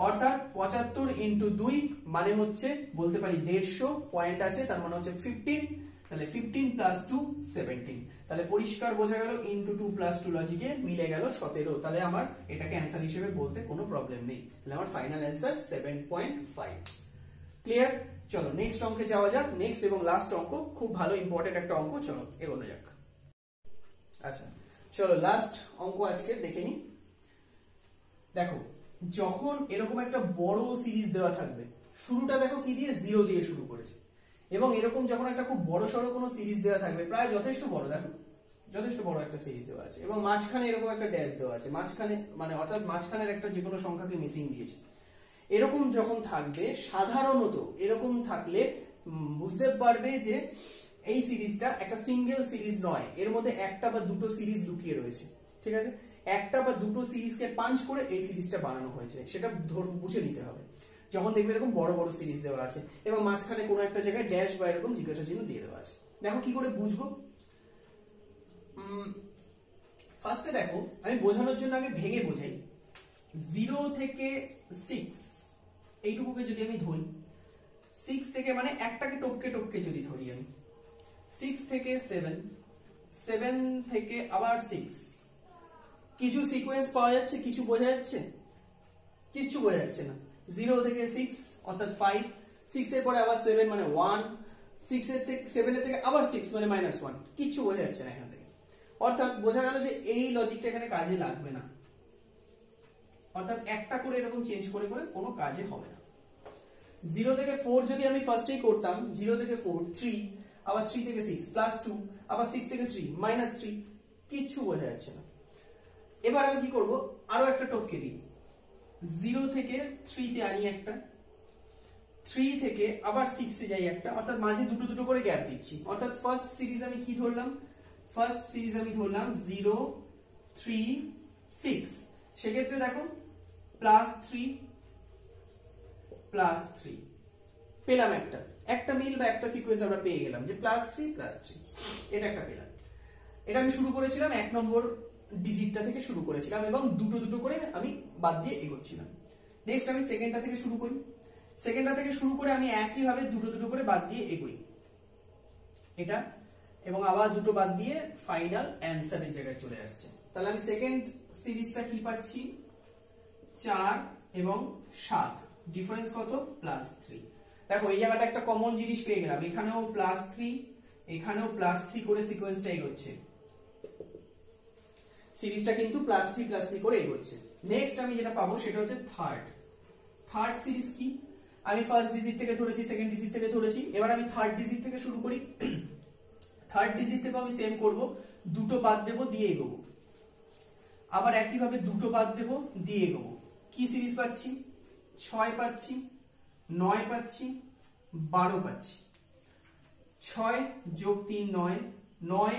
অর্থাৎ পঁচাত্তর ইন্টু দুই মানে হচ্ছে, বলতে পারি দেড়শো পয়েন্ট আছে, তার মানে হচ্ছে ফিফটিন তাহলে ফিফটিন প্লাস টু সেভেন্টিন তাহলে পরিষ্কার বোঝা গেল ইন্টু টু প্লাস টু লজিকে মিলে গেল সতেরো। তাহলে আমার এটাকে অ্যান্সার হিসেবে বলতে কোনো প্রবলেম নেই। তাহলে আমার final answer seven point five clear চলো নেক্সট অঙ্কে যাওয়া যাক। নেক্সট এবং লাস্ট অঙ্ক, খুব ভালো ইম্পর্টেন্ট একটা অঙ্ক। চলো, এগোনো যাক। আচ্ছা চলো লাস্ট অঙ্ক আজকে দেখে নি দেখো, যখন এরকম একটা বড় সিরিজ দেওয়া থাকবে, শুরুটা দেখো কি দিয়ে? জিরো দিয়ে শুরু করেছে। এবং এরকম যখন একটা খুব বড় সড়ো কোনো সিরিজ দেওয়া থাকবে, প্রায় যথেষ্ট বড়। দেখো যথেষ্ট বড় একটা সিরিজ দেওয়া আছে। এবং মাঝখানে এরকম একটা ড্যাশ দেওয়া আছে। মাঝখানে মানে অর্থাৎ মাঝখানের একটা যে কোনো সংখ্যাকে মিসিং দিয়েছে। এরকম যখন থাকবে, সাধারণত এরকম থাকলে বুঝতে পারবে যে এই সিরিজটা একটা সিঙ্গেল সিরিজ নয়। এর মধ্যে একটা বা দুটো সিরিজ লুকিয়ে রয়েছে। ঠিক আছে? একটা বা দুটো সিরিজকে পাঞ্চ করে এই সিরিজটা বানানো হয়েছে। সেটা বুঝে নিতে হবে। যখন দেখবে এরকম বড় বড় সিরিজ দেওয়া আছে। এবং মাঝখানে কোনো একটা জায়গায় ড্যাশ বা এরকম জিজ্ঞাসা চিহ্ন দিয়ে দেওয়া আছে। দেখো কি করে বুঝব? ফার্স্টে দেখো, আমি বোঝানোর জন্য আমি ভেঙে বোঝাই। জিরো থেকে সিক্স এইটুকুকে যদি আমি ধরি সিক্স থেকে মানে একটাকে টপকে টপকে যদি ধরি আমি সিক্স থেকে সেভেন সেভেন থেকে আবার সিক্স কিছু সিকোয়েন্স পাওয়া যাচ্ছে, কিছু বোঝা যাচ্ছে? কিচ্ছু বোঝা যাচ্ছে না। জিরো থেকে সিক্স অর্থাৎ ফাইভ সিক্স এর পরে আবার সেভেন মানে ওয়ান সিক্স এর থেকে সেভেন এর থেকে আবার সিক্স মানে মাইনাস ওয়ান কিচ্ছু বোঝা যাচ্ছে না অর্থাৎ বোঝা গেল যে এই লজিকটা এখানে কাজে লাগবে না। অর্থাৎ একটা করে এরকম চেঞ্জ করে করে কোনো কাজে হবে না। জিরো থেকে ফোর যদি আমি ফার্স্টেই করতাম জিরো থেকে ফোর থ্রি আবার থ্রি থেকে সিক্স প্লাস টু আবার সিক্স থেকে থ্রি মাইনাস থ্রি কিচ্ছু বোঝা যাচ্ছে না। এবার আমি কি করব? আরও একটা টপকে দিই। জিরো থেকে থ্রিতে আনি একটা থ্রি থেকে আবার সিক্সে যাই একটা, অর্থাৎ মাঝে দুটো দুটো করে গ্যাপ দিচ্ছি। অর্থাৎ ফার্স্ট সিরিজ আমি কি ধরলাম? ফার্স্ট সিরিজ আমি ধরলাম জিরো থ্রি সিক্স সেক্ষেত্রে দেখো প্লাস থ্রি প্লাস থ্রি পেলাম একটা। একটা মিল বা একটা সিকোয়েন্স আমরা পেয়ে গেলাম যে প্লাস থ্রি প্লাস থ্রি এটা একটা পেলাম। এটা আমি শুরু করেছিলাম, এক নম্বর ডিজিটটা থেকে শুরু করেছিলাম এবং দুটো দুটো করে আমি বাদ দিয়ে এগোচ্ছিলাম। নেক্সট আমি সেকেন্ডটা থেকে শুরু করি। সেকেন্ডটা থেকে শুরু করে আমি একইভাবে দুটো দুটো করে বাদ দিয়ে এগোই। এটা এবং আবার দুটো বাদ দিয়ে ফাইনাল অ্যান্সারের জায়গায় চলে আসছে। তাহলে আমি সেকেন্ড সিরিজটা কি পাচ্ছি? চার এবং সাত। ডিফারেন্স কত? প্লাস থ্রি দেখো, এই জায়গাটা একটা কমন জিনিস পেয়ে গেলাম। এখানেও প্লাস থ্রি এখানেও প্লাস থ্রি করে সিকোয়েন্সটা এগোচ্ছে। সিরিজটা কিন্তু প্লাস থ্রি প্লাস থ্রি করে এগোচ্ছে। নেক্সট আমি যেটা পাবো সেটা হচ্ছে থার্ড থার্ড সিরিজ কি? আমি ফার্স্ট ডিজিট থেকে ধরেছি সেকেন্ড ডিজিট থেকে ধরেছি। এবার আমি থার্ড ডিজিট থেকে শুরু করি। থার্ড ডিজিট আমি সেম করব, দুটো বাদ দেব, দিয়ে এগোবো। আবার একইভাবে দুটো বাদ দেব, দিয়ে এগোবো। কি সিরিজ পাচ্ছি? ছয় পাচ্ছি, নয় পাচ্ছি, বারো পাচ্ছি। ছয় যোগ তিন নয় নয়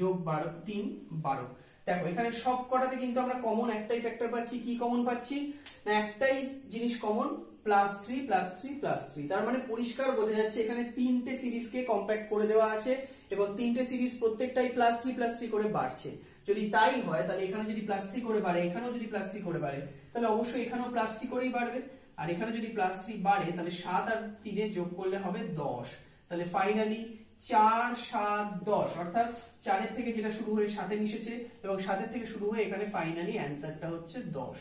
যোগ বারো, তিন বারো। দেখো, এখানে সব কটাতে কিন্তু আমরা কমন একটাই ফ্যাক্টর পাচ্ছি। কি কমন পাচ্ছি? না, একটাই জিনিস common plus three plus three plus three তার মানে পরিষ্কার বোঝা যাচ্ছে, এখানে তিনটে সিরিজকে কম্প্যাক্ট করে দেওয়া আছে। এবং তিনটে সিরিজ প্রত্যেকটাই প্লাস থ্রি প্লাস থ্রি করে বাড়ছে। যদি তাই হয়, তাহলে এখানে যদি প্লাস থ্রি করে বাড়ে, এখানেও যদি প্লাস থ্রি করে বাড়ে, তাহলে অবশ্যই এখানেও প্লাস থ্রি করেই বাড়বে। আর এখানে যদি প্লাস থ্রি বাড়ে, তাহলে সাত আর তিনে যোগ করলে হবে দশ। তাহলে ফাইনালি চার, সাত, দশ, অর্থাৎ চারের থেকে যেটা শুরু হয়ে সাথে মিশেছে এবং সাতের থেকে শুরু হয়ে এখানে ফাইনালি অ্যান্সারটা হচ্ছে দশ।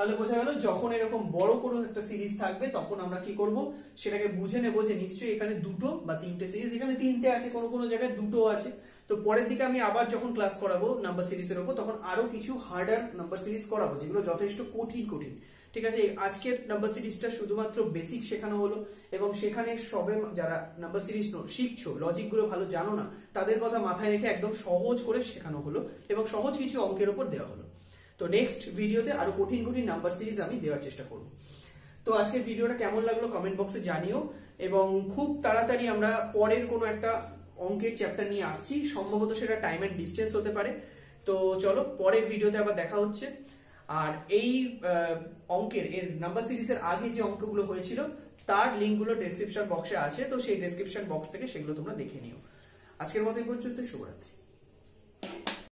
তাহলে বোঝা গেল যখন এরকম বড় কোনো একটা সিরিজ থাকবে, তখন আমরা কি করব? সেটাকে বুঝে নেব যে নিশ্চয়ই এখানে দুটো বা তিনটে সিরিজ, এখানে তিনটে আছে, কোনো কোনো জায়গায় দুটো আছে। তো পরের দিকে আমি আবার যখন ক্লাস করাবো নাম্বার সিরিজের উপর তখন আরও কিছু হার্ডার নাম্বার সিরিজ করাবো, যেগুলো যথেষ্ট কঠিন কঠিন। ঠিক আছে? আজকের নাম্বার সিরিজটা শুধুমাত্র বেসিক শেখানো হলো, এবং সেখানে সবে যারা নাম্বার সিরিজ শিখছো লজিকগুলো ভালো জানো না, তাদের কথা মাথায় রেখে একদম সহজ করে শেখানো হলো, এবং সহজ কিছু অঙ্কের উপর দেওয়া হলো। তো নেক্সট ভিডিওতে আরও কঠিন কঠিন নাম্বার সিরিজ আমি দেওয়ার চেষ্টা করব। তো আজকের ভিডিওটা কেমন লাগল কমেন্ট বক্সে জানিও এবং খুব তাড়াতাড়ি আমরা পরের কোনো একটা অঙ্কের চ্যাপ্টার নিয়ে আসছি। সম্ভবত সেটা টাইম এন্ড ডিস্টেন্স হতে পারে। তো চলো পরের ভিডিওতে আবার দেখা হচ্ছে। আর এই অঙ্কের, এর নাম্বার সিরিজের আগে যে অঙ্কগুলো হয়েছিল, তার লিঙ্কগুলো ডেসক্রিপশন বক্সে আছে। তো সেই ডেসক্রিপশন বক্স থেকে সেগুলো তোমরা দেখে নিও। আজকের মতো পর্যন্ত শুভরাত্রি।